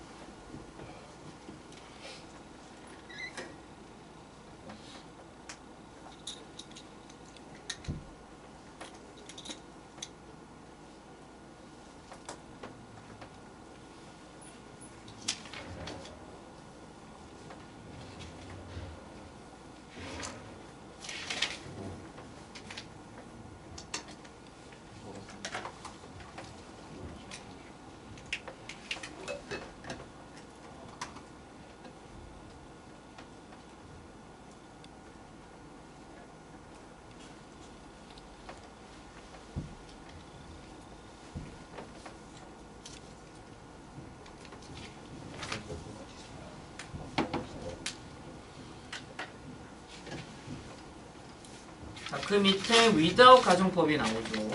자, 그 밑에 without 가정법이 나오죠.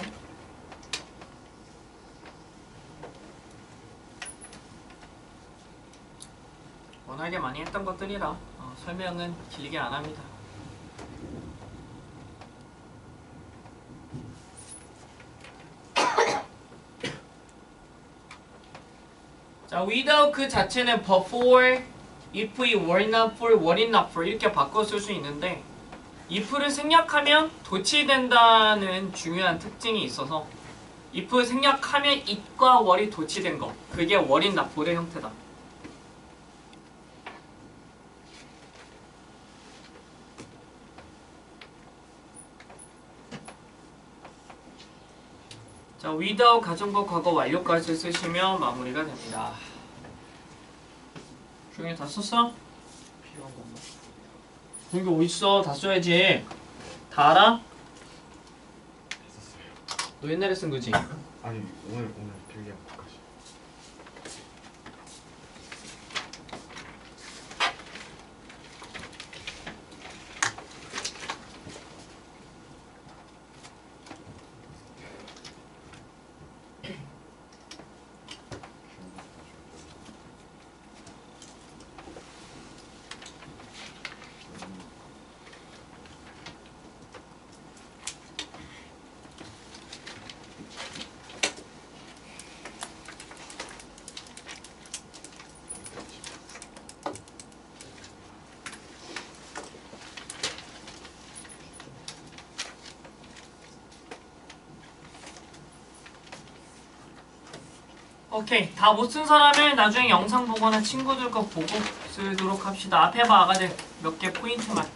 워낙에 많이 했던 것들이라 어, 설명은 길게 안 합니다. 자, without 그 자체는 before, if we were not for, were not for 이렇게 바꿔 쓸 수 있는데 if를 생략하면 도치된다는 중요한 특징이 있어서 if 생략하면 it과 were이 도치된 거 그게 not for의 형태다. 자, without 가정법 과거 완료까지 쓰시면 마무리가 됩니다. 중에 다 썼어? 공기 어딨어? 다 써야지. 다 알아? 너 옛날에 쓴 거지? 아니 오늘 오늘 오케이. 다 못 쓴 사람은 나중에 영상 보거나 친구들 거 보고 쓰도록 합시다. 앞에 봐 아가들. 몇 개 포인트만.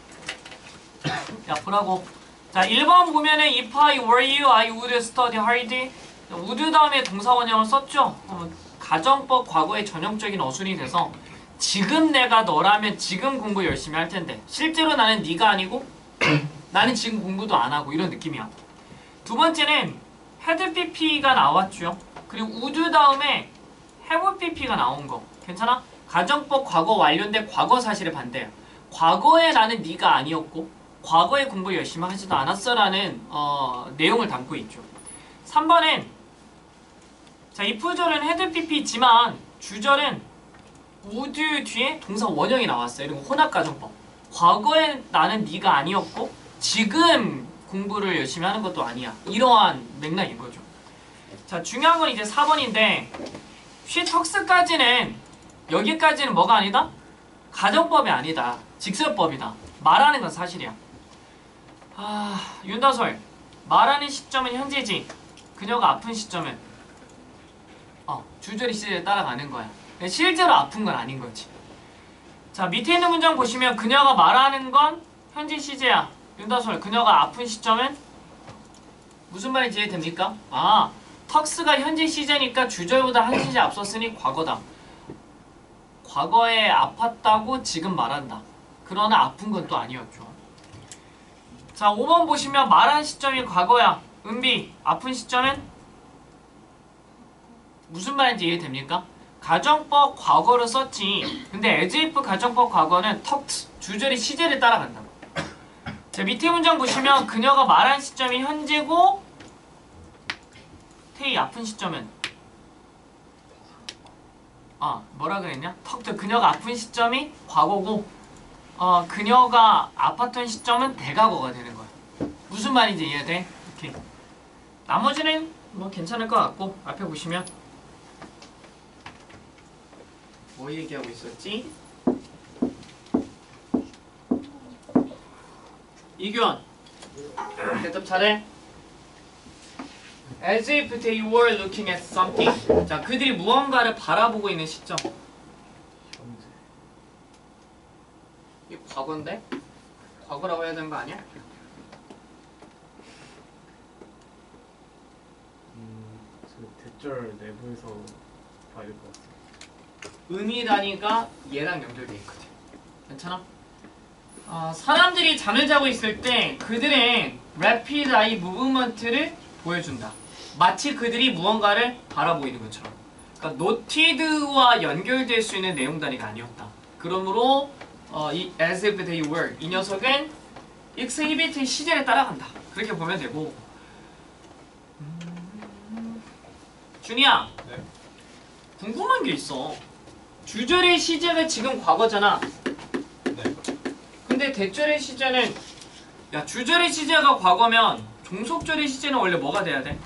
야 보라고. 자 1번 보면은 if I were you I would study hard. would 다음에 동사 원형을 썼죠? 어, 가정법 과거의 전형적인 어순이 돼서 지금 내가 너라면 지금 공부 열심히 할 텐데. 실제로 나는 네가 아니고 나는 지금 공부도 안 하고 이런 느낌이야. 두 번째는 had PP가 나왔죠 그리고 would 다음에 have pp가 나온 거 괜찮아? 가정법 과거 완료인데 과거 사실의 반대야 과거에 나는 네가 아니었고 과거에 공부 열심히 하지도 않았어 라는 어, 내용을 담고 있죠 3번엔 자, if절은 had pp지만 주절은 would 뒤에 동사 원형이 나왔어요 그리고 혼합 가정법 과거에 나는 네가 아니었고 지금 공부를 열심히 하는 것도 아니야. 이러한 맥락인 거죠. 자, 중요한 건 이제 4번인데 쉿턱스까지는 여기까지는 뭐가 아니다? 가정법이 아니다. 직설법이다. 말하는 건 사실이야. 아, 윤다솔. 말하는 시점은 현재지. 그녀가 아픈 시점은 어, 주저리 시제에 따라가는 거야. 실제로 아픈 건 아닌 거지. 자, 밑에 있는 문장 보시면 그녀가 말하는 건 현재 시제야. 윤다솔, 그녀가 아픈 시점은 무슨 말인지 이해됩니까? 아, 턱스가 현재 시제니까 주절보다 한 시제 앞섰으니 과거다. 과거에 아팠다고 지금 말한다. 그러나 아픈 건 또 아니었죠. 자, 5번 보시면 말한 시점이 과거야. 은비, 아픈 시점은 무슨 말인지 이해됩니까? 가정법 과거를 썼지. 근데 if 가정법 과거는 턱스, 주절이 시제를 따라간다고. 자, 밑에 문장 보시면 그녀가 말한 시점이 현재고 태희 아픈 시점은 아 뭐라 그랬냐? 턱도 그녀가 아픈 시점이 과거고 어 그녀가 아팠던 시점은 대과거가 되는 거야. 무슨 말인지 이해돼? 오케이. 나머지는 뭐 괜찮을 것 같고 앞에 보시면 뭐 얘기하고 있었지? 이규원 대답 잘해. As if they were looking at something. 자, 그들이 무언가를 바라보고 있는 시점. 이 과거인데? 과거라고 해야 되는 거 아니야? 음, 그 대절 내부에서 봐야 될 것 같아요. 의미 단위가 얘랑 연결돼 있거든. 괜찮아? 아, 사람들이 잠을 자고 있을 때 그들의 rapid eye movement를 보여준다. 마치 그들이 무언가를 바라보고 있는 것처럼. 그러니까 noted와 연결될 수 있는 내용 단위가 아니었다. 그러므로 어, 이 as if they were 이 녀석은 exhibit의 시제를 따라간다. 그렇게 보면 되고. 음, 준이야. 네. 궁금한 게 있어. 주절의 시제가 지금 과거잖아. 네. 근데 대절의 시제는 야 주절의 시제가 과거면 종속절의 시제는 원래 뭐가 돼야 돼?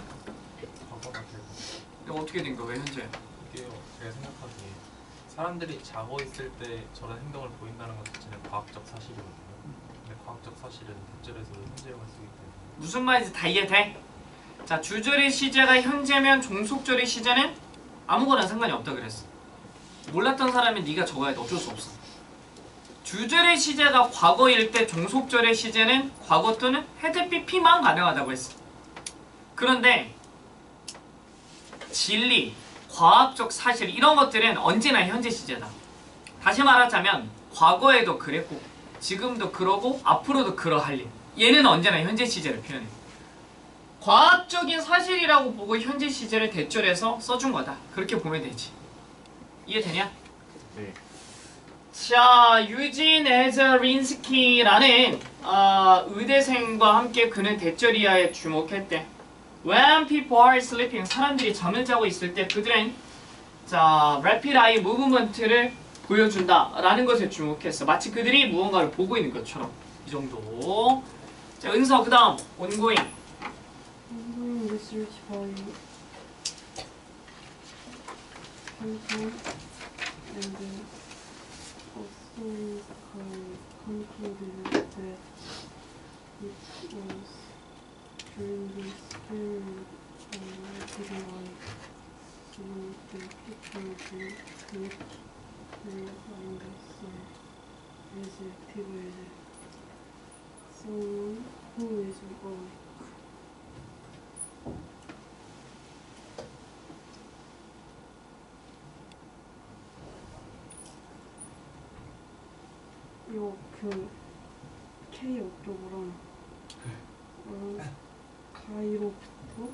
이거 어떻게 된 거야? 왜 현재? 이게요. 제가 생각하기에 사람들이 자고 있을 때 저런 행동을 보인다는 것 자체는 과학적 사실이거든요. 근데 과학적 사실은 대절에서도 현재형을 쓰기 때문에 무슨 말인지 다 이해돼? 자 주절의 시제가 현재면 종속절의 시제는 아무거나 상관이 없다 그랬어. 몰랐던 사람은 네가 적어야 돼. 어쩔 수 없어. 주절의 시제가 과거일 때 종속절의 시제는 과거 또는 헤드피 피만 가능하다고 했어. 그런데 진리, 과학적 사실 이런 것들은 언제나 현재 시제다. 다시 말하자면 과거에도 그랬고 지금도 그러고 앞으로도 그러할 일. 얘는 언제나 현재 시제를 표현해. 과학적인 사실이라고 보고 현재 시제를 대절해서 써준 거다. 그렇게 보면 되지. 이해되냐? 네. 자, 유진 에저린스키라는 어, 의대생과 함께 그는 대절이하에 주목했대. When people are sleeping, 사람들이 잠을 자고 있을 때 그들은 자, rapid eye movement를 보여준다 라는 것에 주목했어. 마치 그들이 무언가를 보고 있는 것처럼 이 정도. 자, 은서 그 다음 ongoing. Ongoing research by Hanson and Osonskaya concluded that it was during this period uh, that life so the people who could their understand as active as someone who is awake. 이거 그 K 어쩌고랑 어, 가이로부터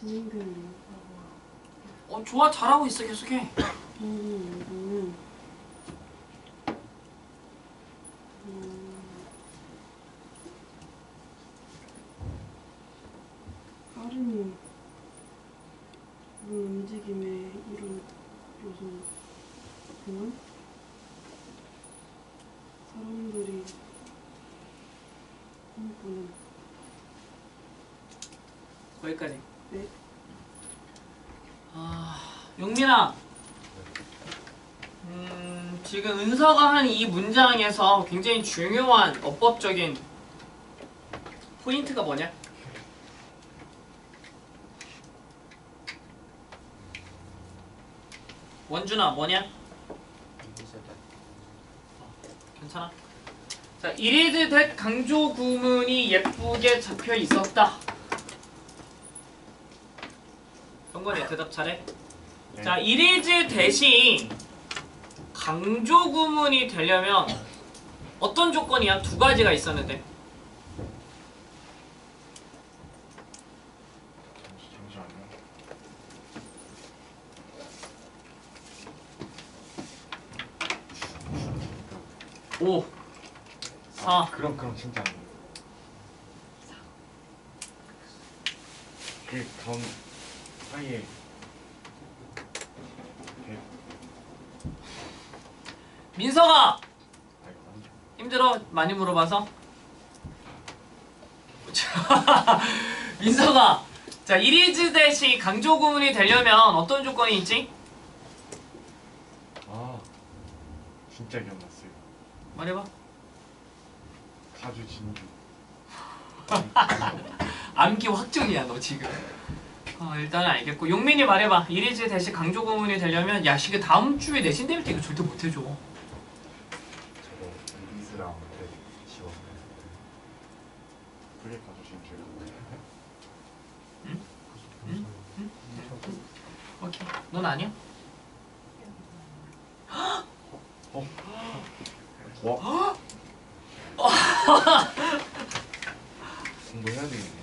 진행되는 연구라고 어, 좋아. 잘하고 있어. 계속해. 궁금한 연구는 음, 빠름이 그런 움직임에 이런 요소 보면 한 분은 거기까지. 네. 아, 용민아. 음, 지금 은서가 한 이 문장에서 굉장히 중요한 어법적인 포인트가 뭐냐? 원준아, 뭐냐? 어, 괜찮아? 자, 이리드 댓 강조 구문이 예쁘게 잡혀 있었다. 정권이 대답 잘해. 네. 자, 이리즈 대신 강조 구문이 되려면 어떤 조건이야? 두 가지가 있었는데. 오, 사, 그럼 그럼 진짜 안 돼. 그전 사이에 그 민서가. 힘들어 많이 물어봐서. 민서가 자 이리즈 대시 강조 구문이 되려면 어떤 조건이 있지? 아 진짜 기억났어요. 말해봐. 가주 진주. 암기 확정이야 너 지금. 어, 일단 알겠고 용민이 말해봐. 이리즈 대시 강조 구문이 되려면 야 시그 다음 주에 내신 대일 때 이거 절대 못 해줘. 저거 리즈랑 네, 지웠어요. 그게 가주 진주예요. 오케이. 넌 아니야? 와. 공부해야 되겠네.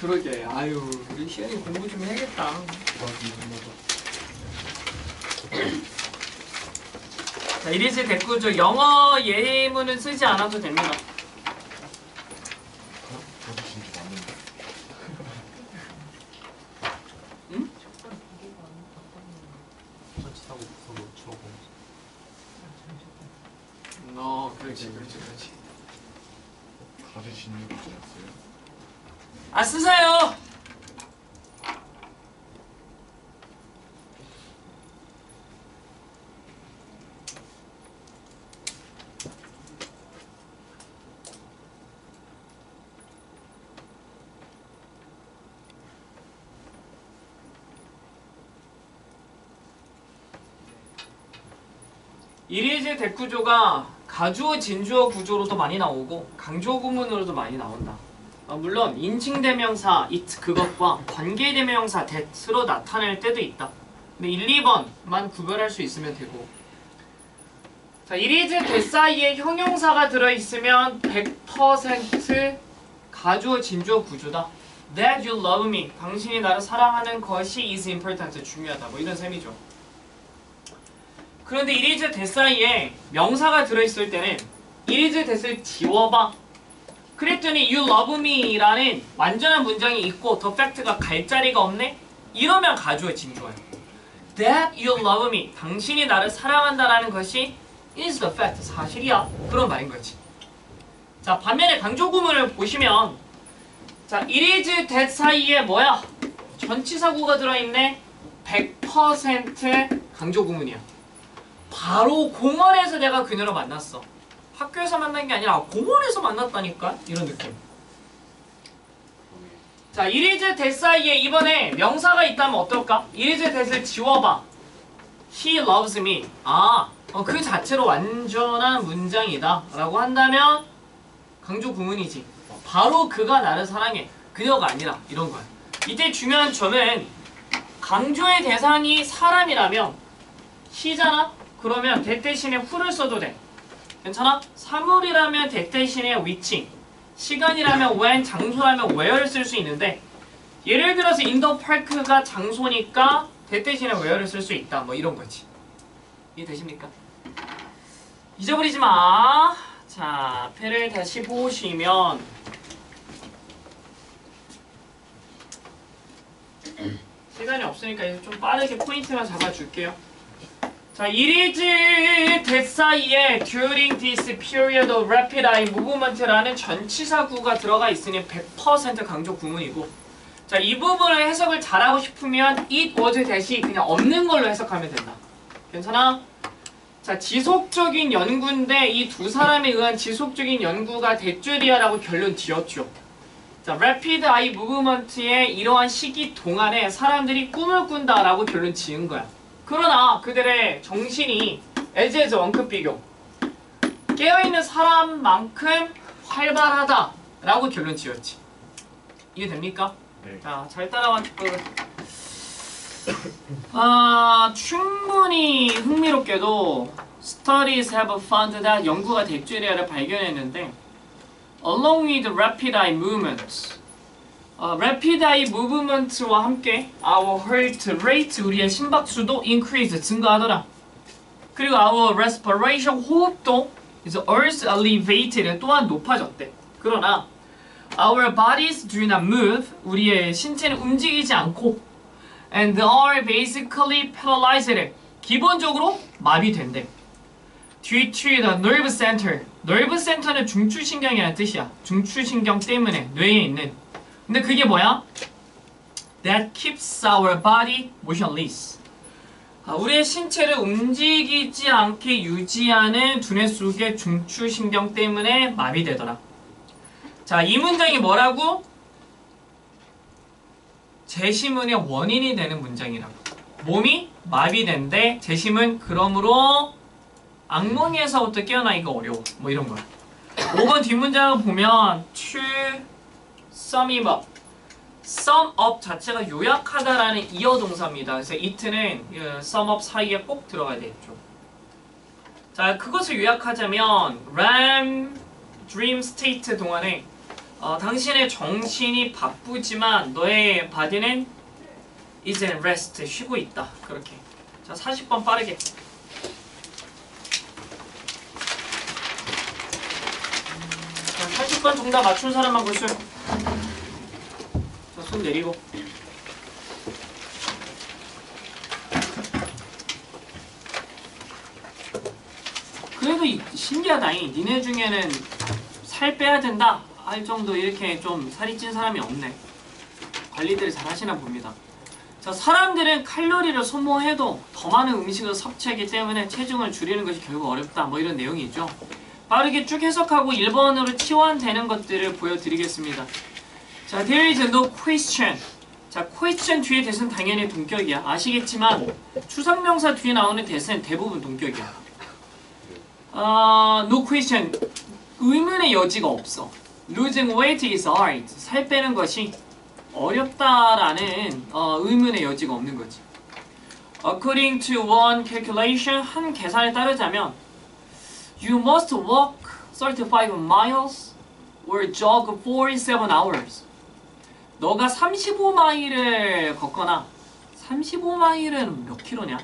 그러게. 아유 우리 시연이 공부 좀 해야겠다. 자, 이리즈 됐고 저 영어 예문은 쓰지 않아도 됩니다. 가주 진주 맞는데. 전치 사고 부서 놓쳐 어, 그렇지, 그렇지, 그렇지. 가주 진주 맞았어요. 아 쓰세요. 이리즈 대구조가 가주어 진주어 구조로도 많이 나오고 강조 구문으로도 많이 나온다. 어, 물론 인칭대명사 it 그것과 관계대명사 that으로 나타낼 때도 있다. 근데 1, 2번만 구별할 수 있으면 되고 자, 이리즈 that 사이에 형용사가 들어있으면 100% 가주어 진주어 구조다. That you love me. 당신이 나를 사랑하는 것이 is important. 중요하다. 뭐 이런 셈이죠. 그런데 이리즈 that 사이에 명사가 들어있을 때는 이리즈 that을 지워봐. 그랬더니 you love me라는 완전한 문장이 있고 더 팩트가 갈 자리가 없네? 이러면 가주어 진주어요. That you love me. 당신이 나를 사랑한다라는 것이 is the fact. 사실이야. 그런 말인 거지. 자, 반면에 강조 구문을 보시면 자, it is that 사이에 뭐야? 전치사구가 들어있네. 100% 강조 구문이야. 바로 공원에서 내가 그녀를 만났어. 학교에서 만난 게 아니라 공원에서 만났다니까? 이런 느낌. 자, 이리즈 대 사이에 이번에 명사가 있다면 어떨까? 이리즈 대를 지워봐. He loves me. 아, 어, 그 자체로 완전한 문장이다. 라고 한다면 강조 구문이지. 바로 그가 나를 사랑해. 그녀가 아니라 이런 거야. 이때 중요한 점은 강조의 대상이 사람이라면 he잖아? 그러면 대 대신에 who를 써도 돼. 괜찮아? 사물이라면 대 대신에 which, 시간이라면 when, 장소라면 where를 쓸 수 있는데 예를 들어서 인더 파크가 장소니까 대 대신에 where를 쓸 수 있다. 뭐 이런 거지. 이해되십니까? 잊어버리지 마. 자, 패를 다시 보시면 시간이 없으니까 좀 빠르게 포인트만 잡아줄게요. 자, it is that 사이에 during this period of rapid eye movement라는 전치사구가 들어가 있으니 100% 강조 구문이고 자, 이 부분을 해석을 잘하고 싶으면 it was 대시 그냥 없는 걸로 해석하면 된다. 괜찮아? 자, 지속적인 연구인데 이 두 사람에 의한 지속적인 연구가 대줄이야라고 결론 지었죠. 자, rapid eye movement의 이러한 시기 동안에 사람들이 꿈을 꾼다라고 결론 지은 거야. 그러나 그들의 정신이 에즈에즈 원급 비교 깨어있는 사람만큼 활발하다 라고 결론 지었지. 이해됩니까? 네. 자, 잘 따라와 그 아, 충분히 흥미롭게도 studies have found that 연구가 대죄리아를 발견했는데 along with rapid eye movements 어, rapid eye movement와 함께 our heart rate 우리의 심박수도 increase 증가하더라. 그리고 our respiration 호흡도 is also elevated 또한 높아졌대. 그러나 our bodies do not move 우리의 신체는 움직이지 않고 and are basically paralyzed 기본적으로 마비된대. due to the nerve center nerve center는 중추신경이라는 뜻이야. 중추신경 때문에 뇌에 있는 근데 그게 뭐야? That keeps our body motionless. 아, 우리의 신체를 움직이지 않게 유지하는 두뇌 속의 중추신경 때문에 마비되더라. 자, 이 문장이 뭐라고? 재심문의 원인이 되는 문장이라고. 몸이 마비된데 재심은 그러므로 악몽에서부터 깨어나기가 어려워. 뭐 이런 거야. 5번 뒷문장을 보면 to sum up. sum up 자체가 요약하다라는 이어 동사입니다. 그래서 it는 이 sum up 사이에 꼭 들어가야 되겠죠. 자, 그것을 요약하자면 REM dream state 동안에 어, 당신의 정신이 바쁘지만 너의 바디는 이제 rest 쉬고 있다. 그렇게. 자, 40번 빠르게. 자, 40번 정답 맞춘 사람만 볼수 자, 손 내리고. 그래도 이- 신기하다잉. 니네 중에는 살 빼야 된다 할 정도 이렇게 좀 살이 찐 사람이 없네. 관리들 잘 하시나 봅니다. 자, 사람들은 칼로리를 소모해도 더 많은 음식을 섭취하기 때문에 체중을 줄이는 것이 결국 어렵다. 뭐 이런 내용이죠. 빠르게 쭉 해석하고 1번으로 치환되는 것들을 보여드리겠습니다. 자, there is no question. 자, question 뒤에 대신 당연히 동격이야. 아시겠지만 추상명사 뒤에 나오는 대신 대부분 동격이야. 아, no question. 의문의 여지가 없어. Losing weight is hard. 살 빼는 것이 어렵다라는 어, 의문의 여지가 없는 거지. According to one calculation, 한 계산에 따르자면 You must walk 35 miles or jog 47 hours. 너가 35마일을 걷거나 35마일은 몇 킬로냐?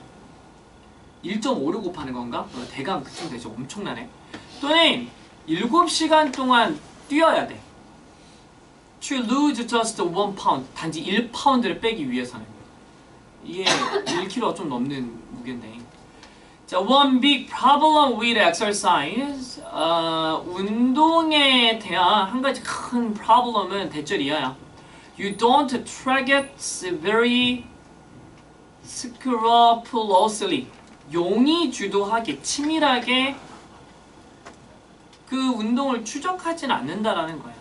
1.5를 곱하는 건가? 어, 대강 그쯤 되죠. 엄청나네. 또는 7시간 동안 뛰어야 돼. To lose just one pound. 단지 1파운드를 빼기 위해서는. 이게 1kg가 좀 넘는 무게인데. 자, one big problem with exercise. 어, 운동에 대한 한 가지 큰 problem은 대절 이하야. You don't track it very scrupulously. 용이 주도하게 치밀하게 그 운동을 추적하진 않는다라는 거야.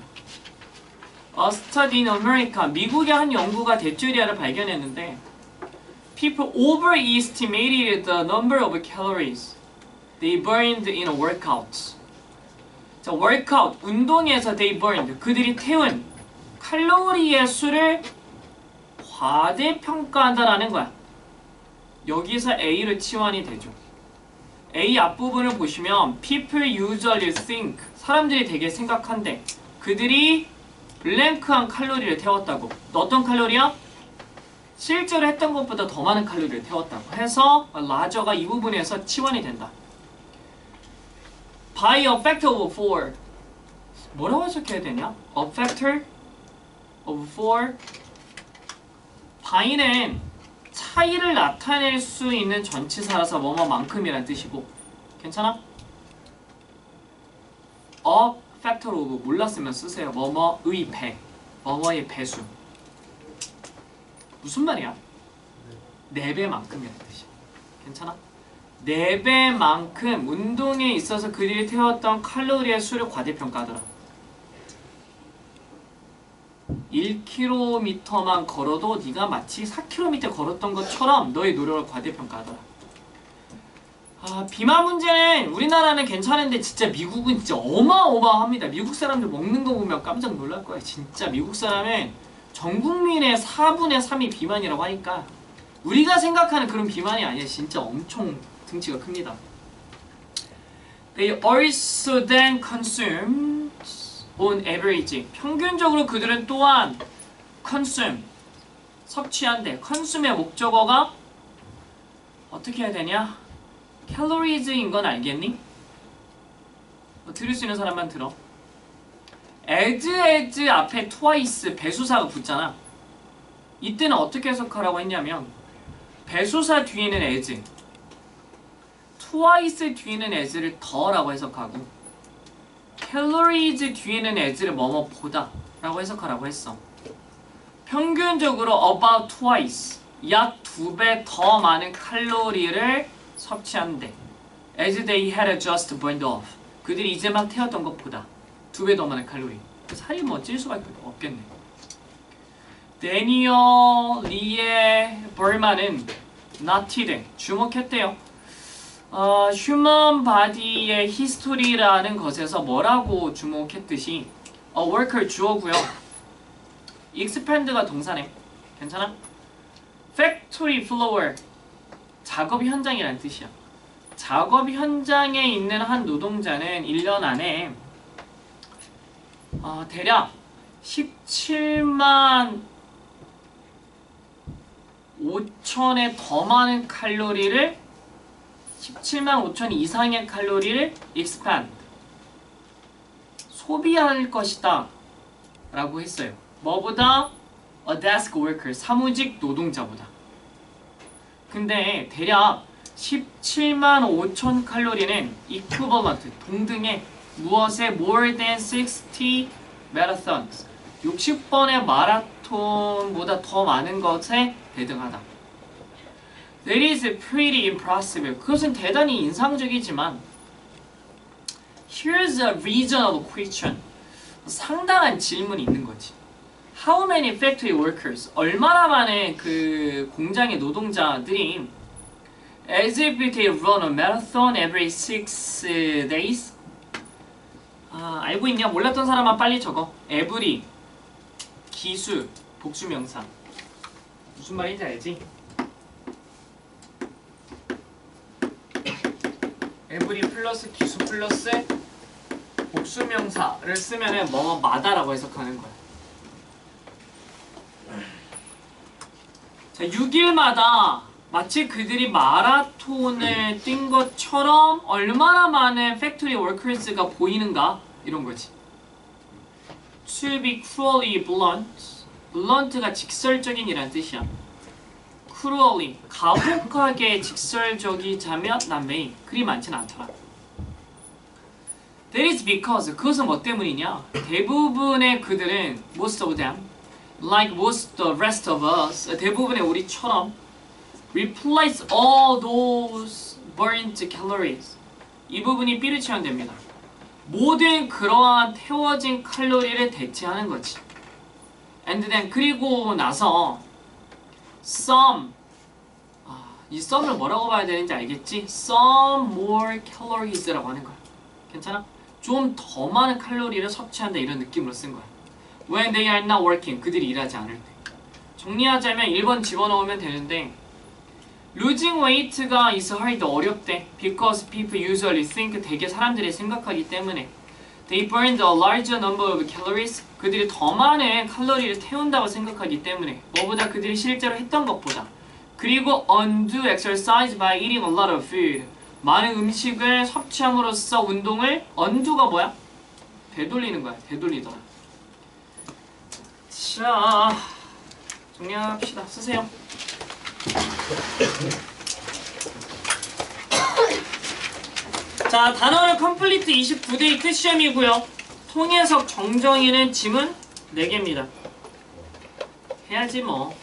A study in America, 미국의 한 연구가 대줄이아를 발견했는데 people overestimated the number of calories they burned in a workout. 자, workout, 운동에서 they burned, 그들이 태운 칼로리의 수를 과대평가한다라는 거야. 여기서 A를 치환이 되죠. A 앞부분을 보시면 people usually think 사람들이 되게 생각한대 그들이 블랭크한 칼로리를 태웠다고 어떤 칼로리야? 실제로 했던 것보다 더 많은 칼로리를 태웠다고 해서 라저가 이 부분에서 치환이 된다. By a factor of 4 뭐라고 해석해야 되냐? a factor of 4 by는 차이를 나타낼 수 있는 전치사라서 뭐뭐만큼이란 뜻이고. 괜찮아? a factor 몰랐으면 쓰세요. 뭐뭐의 배. 뭐뭐의 배수 무슨 말이야? 네. 4배만큼이라는 뜻이야. 괜찮아? 4배만큼 운동에 있어서 그들이 태웠던 칼로리의 수를 과대평가하더라. 1km만 걸어도 네가 마치 4km 걸었던 것처럼 너의 노력을 과대평가하더라. 아, 비만 문제는 우리나라는 괜찮은데 진짜 미국은 진짜 어마어마합니다. 미국 사람들 먹는 거 보면 깜짝 놀랄 거야. 진짜 미국 사람은 전 국민의 4분의 3이 비만이라고 하니까 우리가 생각하는 그런 비만이 아니야. 진짜 엄청 등치가 큽니다. They also then consume on average. 평균적으로 그들은 또한 consume 섭취한대. consume의 목적어가 어떻게 해야 되냐? caloриes인 건 알겠니? 어, 들을 수 있는 사람만 들어. As as 앞에 twice 배수사가 붙잖아. 이때는 어떻게 해석하라고 했냐면 배수사 뒤에는 as twice 뒤에는 as를 더라고 해석하고 calories 뒤에는 as를 뭐뭐 보다 라고 해석하라고 했어. 평균적으로 about twice 약 두 배 더 많은 칼로리를 섭취한대. As they had just burned off. 그들이 이제 막 태웠던 것보다 두 배 더 많은 칼로리. 살이 뭐 찔 수밖에 없겠네. 대니얼 리버먼은 noted 주목했대요. 어, human body의 history라는 것에서 뭐라고 주목했듯이 어, worker 주어고요. expand가 동사네. 괜찮아? factory floor 작업 현장이라는 뜻이야. 작업 현장에 있는 한 노동자는 1년 안에 어, 대략 17만 5천에 더 많은 칼로리를 17만 5천 이상의 칼로리를 expand 소비할 것이다 라고 했어요. 뭐보다? a desk worker 사무직 노동자보다. 근데 대략 17만 5천 칼로리는 equivalent 동등의 무엇에 more than 60 marathons 60번의 마라톤보다 더 많은 것에 대등하다. That is pretty impressive. 그것은 대단히 인상적이지만 Here's a reasonable question. 상당한 질문이 있는 거지. How many factory workers? 얼마나 많은 그 공장의 노동자들이 as if they run a marathon every six days? 아, 알고 있냐? 몰랐던 사람만 빨리 적어. every 기수 복수명사. 무슨 말인지 알지? every 플러스 기수 플러스 복수명사를 쓰면은 뭐뭐마다라고 해석하는 거야. 자, 6일마다 마치 그들이 마라톤을 뛴 것처럼 얼마나 많은 factory workers가 보이는가 이런 거지. To be cruelly blunt. blunt가 직설적인이란 뜻이야. cruelly 가혹하게 직설적이자면 not many 그리 많지는 않더라. That is because 그것은 뭐 때문이냐? 대부분의 그들은 most of them like most the rest of us 대부분의 우리처럼 replace all those burnt calories 이 부분이 B를 치면 됩니다. 모든 그러한 태워진 칼로리를 대체하는 거지. And then 그리고 나서 some 아, 이 some을 뭐라고 봐야 되는지 알겠지? some more calories라고 하는 거야. 괜찮아? 좀 더 많은 칼로리를 섭취한다 이런 느낌으로 쓴 거야. When they are not working 그들이 일하지 않을 때. 정리하자면 1번 집어넣으면 되는데 losing weight가 is hard 어렵대. Because people usually think 되게 사람들이 생각하기 때문에 they burned a larger number of calories 그들이 더 많은 칼로리를 태운다고 생각하기 때문에 뭐보다 그들이 실제로 했던 것보다 그리고 undue exercise by eating a lot of food 많은 음식을 섭취함으로써 운동을 undo가 뭐야? 되돌리는 거야. 되돌리더라. 자, 정리합시다. 쓰세요. 자, 단어를 컴플리트 29대 2트 시험이고요. 통해석 정정이는 지문 4개입니다. 해야지 뭐.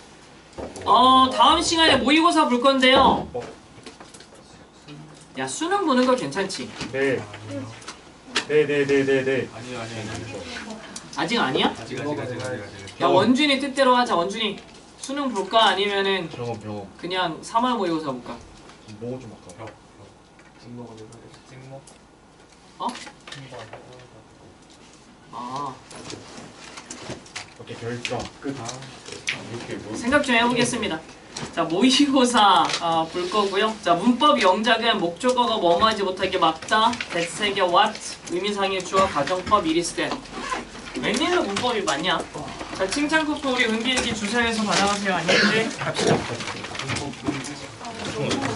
어 다음 시간에 모의고사 볼 건데요. 야 수능 보는 거 괜찮지? 네. 네, 네, 네, 네, 네. 아니요 아니요 아니요 아직 아니야? 아직 아직 아직 아직 아직 야 원준이 뜻대로 하자. 원준이 수능 볼까 아니면은 병원, 병원. 그냥 3월 모의고사 볼까? 뭐좀 할까? 찍먹을 해봐야지 찍먹 어? 아 오케이, 결정. 끝. 아 이렇게 뭐. 생각 좀 해보겠습니다. 자 모의고사 아, 볼 거고요. 자 문법 영작은 목적어가 뭐뭐하지 못하게 막다, 대세계 what, 의미상의 주어, 가정법, 이리스된. 웬일로 문법이 많냐? 자, 칭찬 쿠폰 우리 은비에게 주차해서 받아가세요. 안녕히 갑시다. 어, 어, 어,